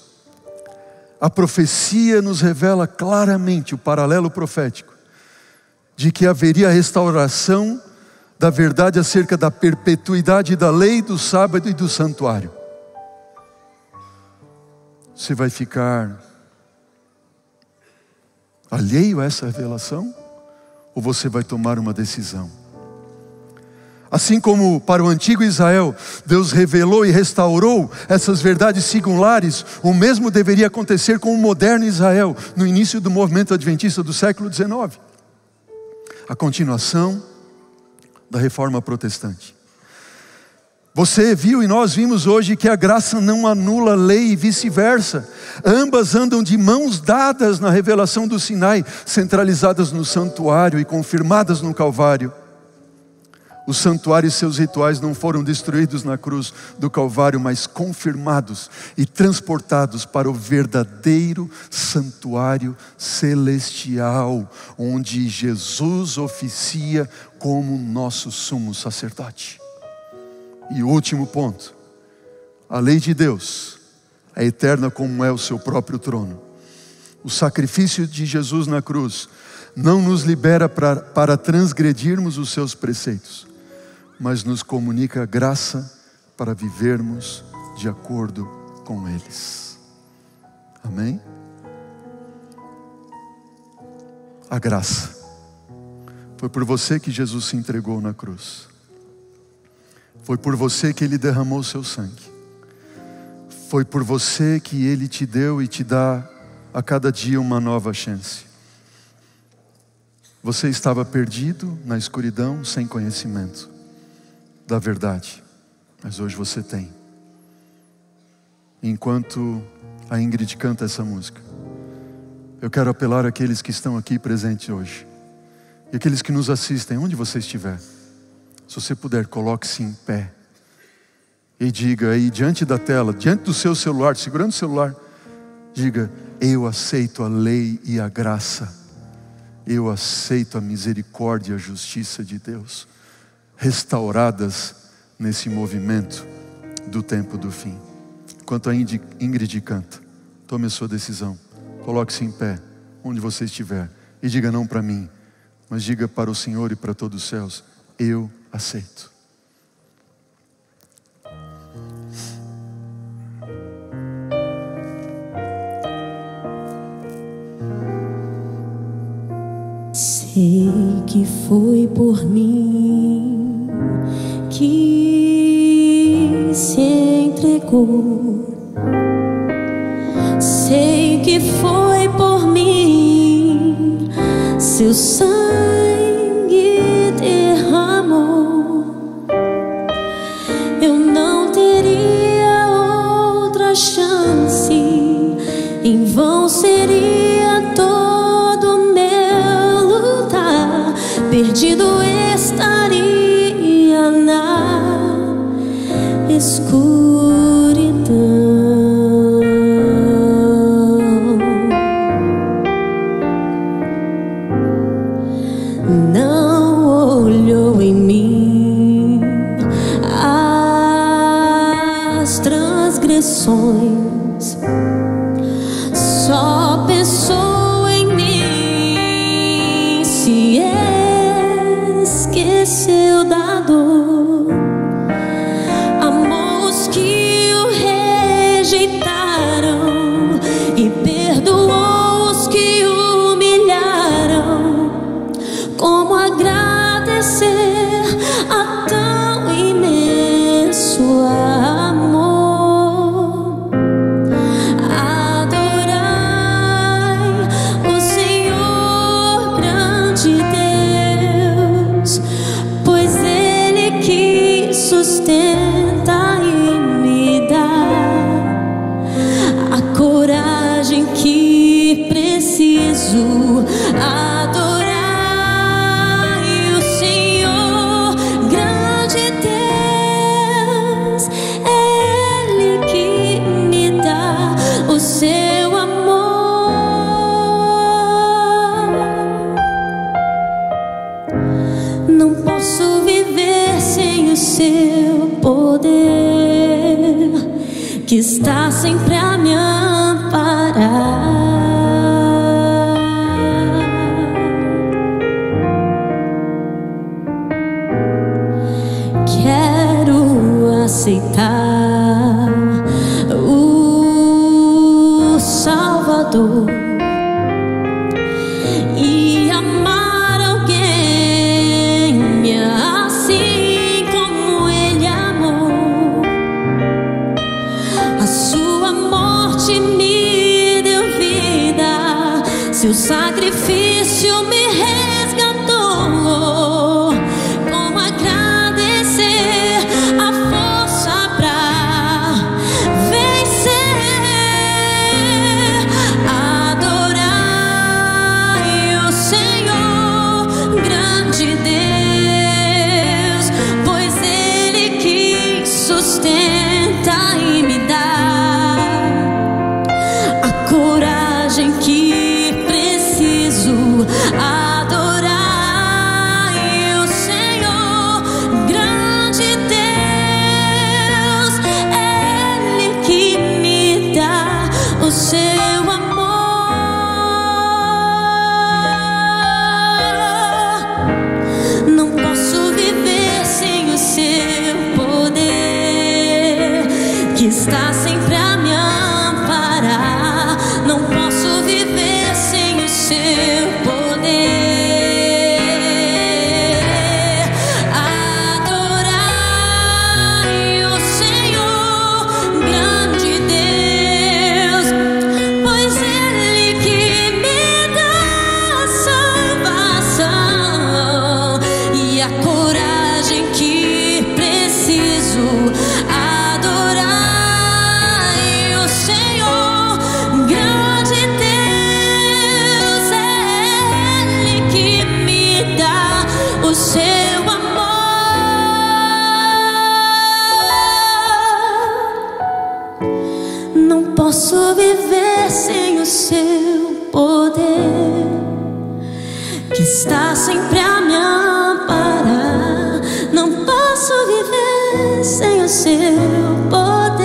Speaker 1: a profecia nos revela claramente o paralelo profético de que haveria restauração da verdade acerca da perpetuidade da lei, do sábado e do santuário. Você vai ficar alheio a essa revelação? Ou você vai tomar uma decisão? Assim como para o antigo Israel, Deus revelou e restaurou essas verdades singulares, o mesmo deveria acontecer com o moderno Israel, no início do movimento adventista do século XIX. a continuação da reforma protestante. Você viu e nós vimos hoje que a graça não anula a lei e vice-versa. Ambas andam de mãos dadas na revelação do Sinai, centralizadas no santuário e confirmadas no Calvário. O santuário e seus rituais não foram destruídos na cruz do Calvário, mas confirmados e transportados para o verdadeiro santuário celestial, onde Jesus oficia como nosso sumo sacerdote. E último ponto: a lei de Deus é eterna como é o seu próprio trono. O sacrifício de Jesus na cruz não nos libera pra, para transgredirmos os seus preceitos, mas nos comunica graça para vivermos de acordo com eles. Amém? A graça. Foi por você que Jesus se entregou na cruz. Foi por você que Ele derramou seu sangue. Foi por você que Ele te deu e te dá a cada dia uma nova chance. Você estava perdido na escuridão, sem conhecimento da verdade, mas hoje você tem. Enquanto a Ingrid canta essa música, eu quero apelar àqueles que estão aqui presentes hoje e aqueles que nos assistem, onde você estiver. Se você puder, coloque-se em pé. E diga aí, diante da tela, diante do seu celular, segurando o celular, diga: Eu aceito a lei e a graça. Eu aceito a misericórdia e a justiça de Deus, restauradas nesse movimento do tempo do fim. Enquanto a Ingrid canta, tome a sua decisão, coloque-se em pé, onde você estiver, e diga não para mim, mas diga para o Senhor e para todos os céus: Eu aceito.
Speaker 2: Sei que foi por mim que se entregou. Sei que foi por seu sangue o seu poder que está sempre a me amparar. Não posso viver sem o seu poder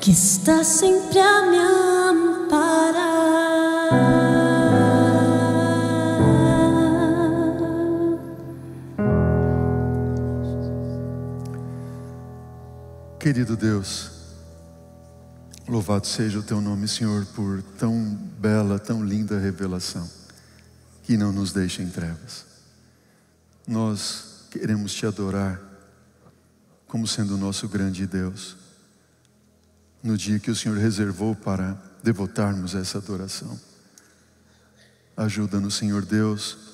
Speaker 2: que está sempre a me amparar.
Speaker 1: Querido Deus, louvado seja o teu nome, Senhor, por tão bela, tão linda revelação, que não nos deixa em trevas. Nós queremos te adorar como sendo o nosso grande Deus, no dia que o Senhor reservou para devotarmos essa adoração. Ajuda-nos, Senhor Deus,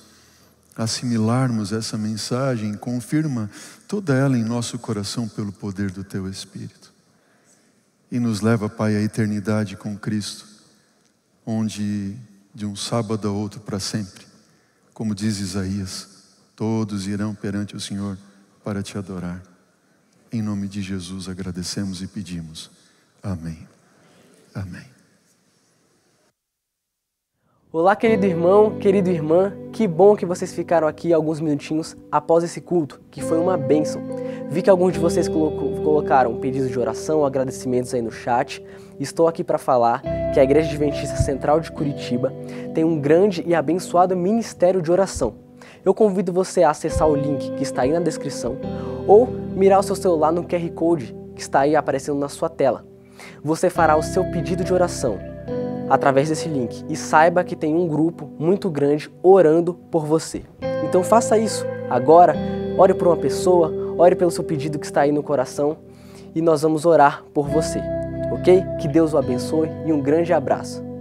Speaker 1: assimilarmos essa mensagem, confirma toda ela em nosso coração pelo poder do Teu Espírito. E nos leva, Pai, à eternidade com Cristo, onde de um sábado a outro para sempre, como diz Isaías, todos irão perante o Senhor para te adorar. Em nome de Jesus agradecemos e pedimos. Amém. Amém.
Speaker 3: Olá, querido irmão, querida irmã, que bom que vocês ficaram aqui alguns minutinhos após esse culto, que foi uma bênção. Vi que alguns de vocês colocaram pedidos de oração, agradecimentos aí no chat. Estou aqui para falar que a Igreja Adventista Central de Curitiba tem um grande e abençoado ministério de oração. Eu convido você a acessar o link que está aí na descrição ou mirar o seu celular no QR Code que está aí aparecendo na sua tela. Você fará o seu pedido de oração através desse link e saiba que tem um grupo muito grande orando por você. Então faça isso agora, ore por uma pessoa, ore pelo seu pedido que está aí no coração e nós vamos orar por você, ok? Que Deus o abençoe e um grande abraço.